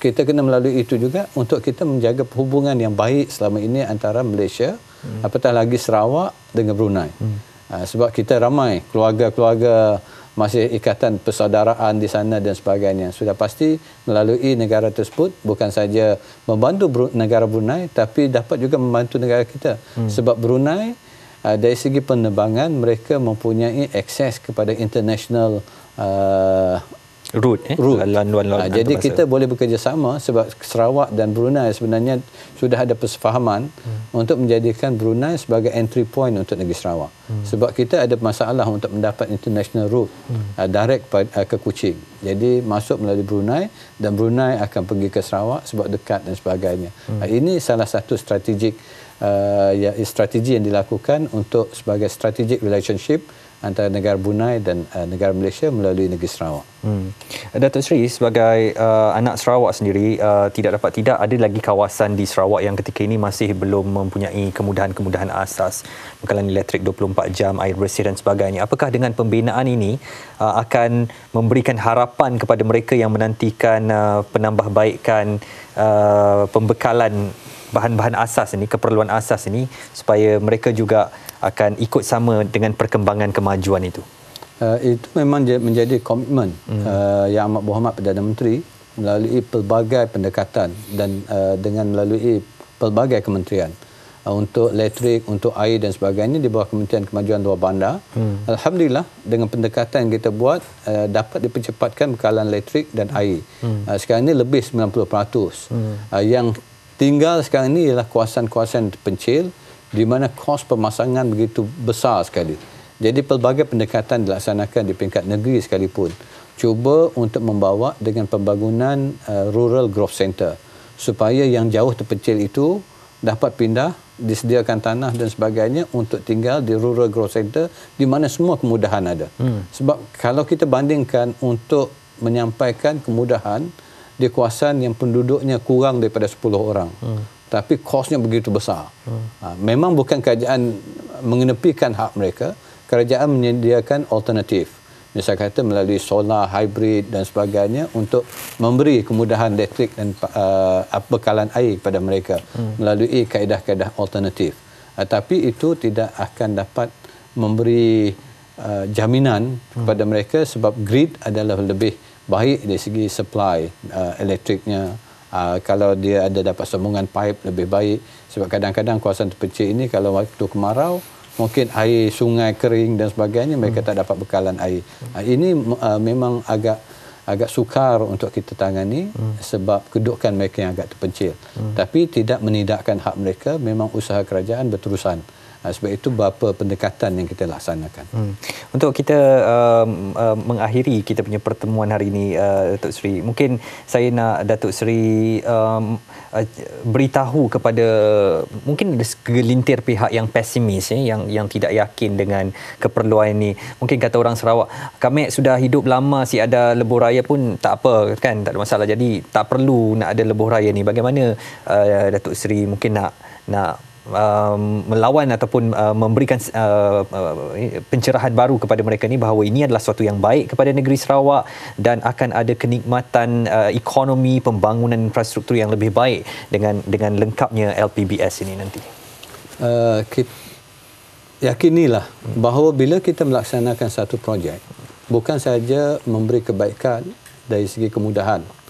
Speaker 2: kita kena melalui itu juga untuk kita menjaga hubungan yang baik selama ini antara Malaysia, hmm. apatah lagi Sarawak dengan Brunei. Hmm. Uh, sebab kita ramai keluarga-keluarga masih ikatan persaudaraan di sana dan sebagainya. Sudah pasti melalui negara tersebut bukan saja membantu negara Brunei tapi dapat juga membantu negara kita. Hmm. Sebab Brunei uh, dari segi penerbangan mereka mempunyai akses kepada international uh,
Speaker 1: route eh route.
Speaker 2: laluan laluan ha, jadi kita boleh bekerjasama sebab Sarawak dan Brunei sebenarnya sudah ada persefahaman hmm. untuk menjadikan Brunei sebagai entry point untuk negeri Sarawak hmm. sebab kita ada masalah untuk mendapat international route hmm. uh, direct uh, ke Kuching jadi masuk melalui Brunei dan Brunei akan pergi ke Sarawak sebab dekat dan sebagainya hmm. uh, ini salah satu strategik uh, ya, strategi yang dilakukan untuk sebagai strategic relationship antara negara Brunei dan uh, negara Malaysia melalui negeri Sarawak. Hmm.
Speaker 1: Datuk Seri sebagai uh, anak Sarawak sendiri uh, tidak dapat tidak ada lagi kawasan di Sarawak yang ketika ini masih belum mempunyai kemudahan-kemudahan asas bekalan elektrik 24 jam, air bersih dan sebagainya. Apakah dengan pembinaan ini uh, akan memberikan harapan kepada mereka yang menantikan uh, penambahbaikan uh, pembekalan bahan-bahan asas ini, keperluan asas ini supaya mereka juga akan ikut sama dengan perkembangan kemajuan itu?
Speaker 2: Uh, itu memang menjadi komitmen hmm. uh, Yang Amat Berhormat Perdana Menteri melalui pelbagai pendekatan dan uh, dengan melalui pelbagai kementerian uh, untuk elektrik, untuk air dan sebagainya di bawah Kementerian Kemajuan Luar Bandar. Hmm. Alhamdulillah dengan pendekatan yang kita buat uh, dapat dipercepatkan bekalan elektrik dan air. Hmm. Uh, sekarang ini lebih 90%. Hmm. Uh, yang tinggal sekarang ini ialah kawasan-kawasan terpencil di mana kos pemasangan begitu besar sekali. Jadi pelbagai pendekatan dilaksanakan di peringkat negeri sekalipun. Cuba untuk membawa dengan pembangunan uh, rural growth center supaya yang jauh terpencil itu dapat pindah disediakan tanah dan sebagainya untuk tinggal di rural growth center di mana semua kemudahan ada. Hmm. Sebab kalau kita bandingkan untuk menyampaikan kemudahan di kawasan yang penduduknya kurang daripada 10 orang. Hmm. Tapi kosnya begitu besar. Hmm. Ha, memang bukan kerajaan mengenepikan hak mereka. Kerajaan menyediakan alternatif. misal kata melalui solar, hybrid dan sebagainya untuk memberi kemudahan elektrik dan uh, bekalan air kepada mereka hmm. melalui kaedah-kaedah alternatif. Uh, tapi itu tidak akan dapat memberi uh, jaminan hmm. kepada mereka sebab grid adalah lebih baik dari segi supply uh, elektriknya. Uh, kalau dia ada dapat sambungan pipe lebih baik sebab kadang-kadang kawasan terpencil ini kalau waktu kemarau mungkin air sungai kering dan sebagainya mereka hmm. tak dapat bekalan air. Hmm. Ini uh, memang agak agak sukar untuk kita tangani hmm. sebab kedudukan mereka yang agak terpencil. Hmm. Tapi tidak menidakkan hak mereka, memang usaha kerajaan berterusan. Uh, sebab itu beberapa pendekatan yang kita laksanakan. Hmm.
Speaker 1: Untuk kita uh, uh, mengakhiri kita punya pertemuan hari ini, uh, Datuk Seri, mungkin saya nak Datuk Seri um, uh, beritahu kepada mungkin ada segelintir pihak yang pesimis ya, yang yang tidak yakin dengan keperluan ini. Mungkin kata orang Sarawak, kami sudah hidup lama si ada lebuh raya pun tak apa kan, tak ada masalah. Jadi tak perlu nak ada lebuh raya ni. Bagaimana uh, Datuk Seri mungkin nak nak um, melawan ataupun uh, memberikan uh, uh, pencerahan baru kepada mereka ni bahawa ini adalah sesuatu yang baik kepada negeri Sarawak dan akan ada kenikmatan uh, ekonomi pembangunan infrastruktur yang lebih baik dengan dengan lengkapnya LPBS ini nanti. Uh,
Speaker 2: kita, yakinilah bahawa bila kita melaksanakan satu projek bukan saja memberi kebaikan dari segi kemudahan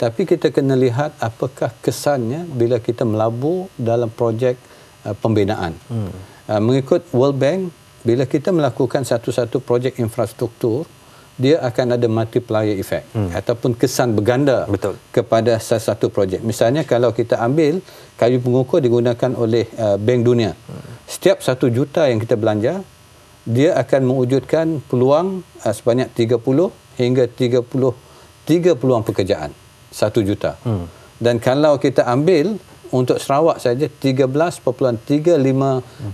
Speaker 2: tapi kita kena lihat apakah kesannya bila kita melabur dalam projek uh, pembinaan. Hmm. Uh, mengikut World Bank, bila kita melakukan satu-satu projek infrastruktur, dia akan ada multiplier effect hmm. ataupun kesan berganda Betul. kepada satu-satu projek. Misalnya kalau kita ambil kayu pengukur digunakan oleh uh, Bank Dunia. Hmm. Setiap satu juta yang kita belanja, dia akan mewujudkan peluang uh, sebanyak 30 hingga 30 tiga peluang pekerjaan satu juta. Hmm. Dan kalau kita ambil untuk Sarawak saja 13.35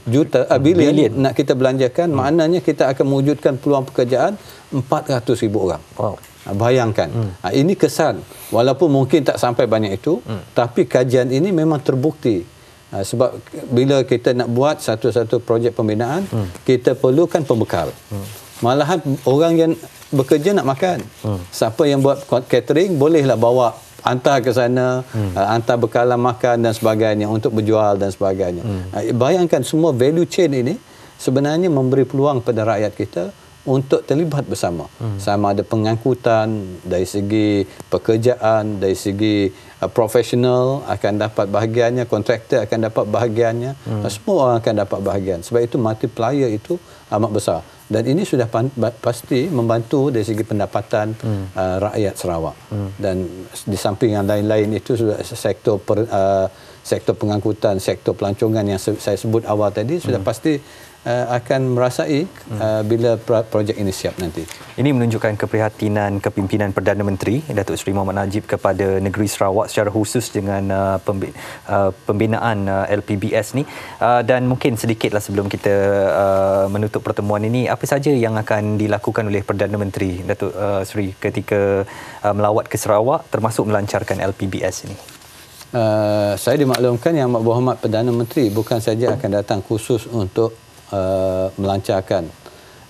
Speaker 2: juta uh, bilion, bilion nak kita belanjakan hmm. maknanya kita akan mewujudkan peluang pekerjaan 400,000 orang. Wow. Bayangkan. Hmm. Ini kesan. Walaupun mungkin tak sampai banyak itu, hmm. tapi kajian ini memang terbukti. Sebab bila kita nak buat satu-satu projek pembinaan, hmm. kita perlukan pembekal. Hmm. Malahan orang yang bekerja nak makan. Hmm. Siapa yang buat catering bolehlah bawa hantar ke sana, hmm. uh, hantar bekalan makan dan sebagainya untuk berjual dan sebagainya. Hmm. Uh, bayangkan semua value chain ini sebenarnya memberi peluang kepada rakyat kita untuk terlibat bersama. Hmm. Sama ada pengangkutan dari segi pekerjaan, dari segi uh, profesional akan dapat bahagiannya, kontraktor akan dapat bahagiannya, hmm. uh, semua orang akan dapat bahagian. Sebab itu multiplier itu amat besar dan ini sudah pasti membantu dari segi pendapatan hmm. uh, rakyat Sarawak hmm. dan di samping yang lain-lain itu sudah sektor per, uh, sektor pengangkutan sektor pelancongan yang saya sebut awal tadi sudah hmm. pasti uh, akan merasai uh, bila projek ini siap nanti.
Speaker 1: Ini menunjukkan keprihatinan kepimpinan Perdana Menteri Datuk Seri Muhammad Najib kepada negeri Sarawak secara khusus dengan uh, uh pembinaan uh, LPBS ni uh, dan mungkin sedikitlah sebelum kita uh, menutup pertemuan ini apa saja yang akan dilakukan oleh Perdana Menteri Datuk uh, Seri ketika uh, melawat ke Sarawak termasuk melancarkan LPBS ini.
Speaker 2: Uh, saya dimaklumkan yang Mak Berhormat Perdana Menteri bukan saja akan datang khusus untuk uh, melancarkan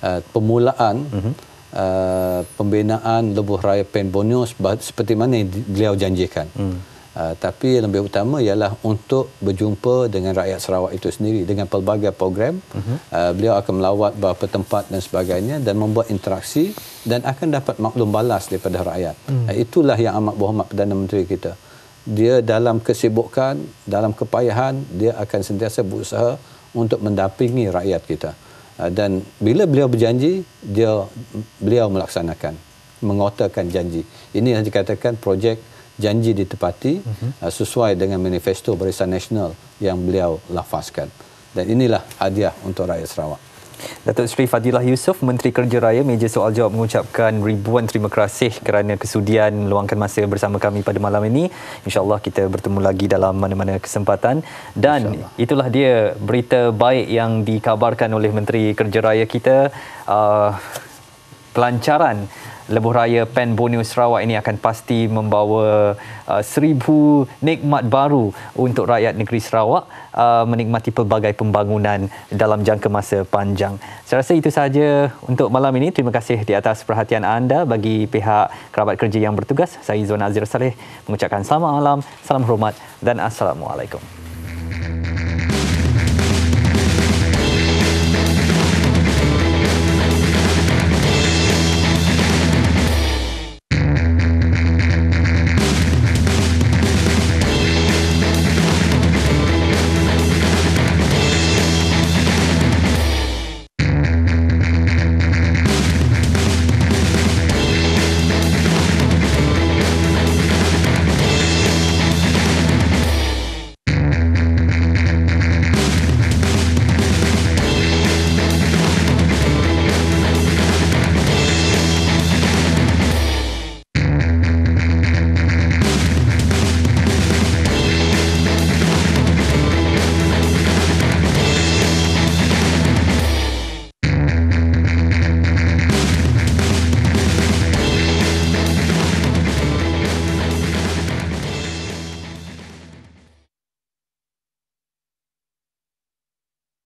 Speaker 2: uh, permulaan uh-huh. uh, pembinaan lebuh raya Pen Bonus seperti mana beliau janjikan. Uh. Uh, tapi yang lebih utama ialah untuk berjumpa dengan rakyat Sarawak itu sendiri dengan pelbagai program. Uh-huh. Uh, beliau akan melawat beberapa tempat dan sebagainya dan membuat interaksi dan akan dapat maklum balas daripada rakyat. Uh. Uh, itulah yang amat berhormat Perdana Menteri kita. Dia dalam kesibukan, dalam kepayahan, dia akan sentiasa berusaha untuk mendampingi rakyat kita. Uh, dan bila beliau berjanji, dia beliau melaksanakan, mengotakan janji. Ini yang dikatakan projek janji ditepati uh-huh. sesuai dengan manifesto Barisan Nasional yang beliau lafazkan. Dan inilah hadiah untuk rakyat Sarawak.
Speaker 1: Datuk Seri Fadilah Yusof, Menteri Kerja Raya, meja soal jawab mengucapkan ribuan terima kasih kerana kesudian meluangkan masa bersama kami pada malam ini. InsyaAllah kita bertemu lagi dalam mana-mana kesempatan. Dan itulah dia berita baik yang dikabarkan oleh Menteri Kerja Raya kita. Uh, pelancaran Lebuh Raya Pen Borneo Sarawak ini akan pasti membawa uh, seribu nikmat baru untuk rakyat negeri Sarawak uh, menikmati pelbagai pembangunan dalam jangka masa panjang. Saya rasa itu sahaja untuk malam ini. Terima kasih di atas perhatian anda bagi pihak kerabat kerja yang bertugas. Saya Izzuan Azir Saleh mengucapkan selamat malam, salam hormat dan Assalamualaikum.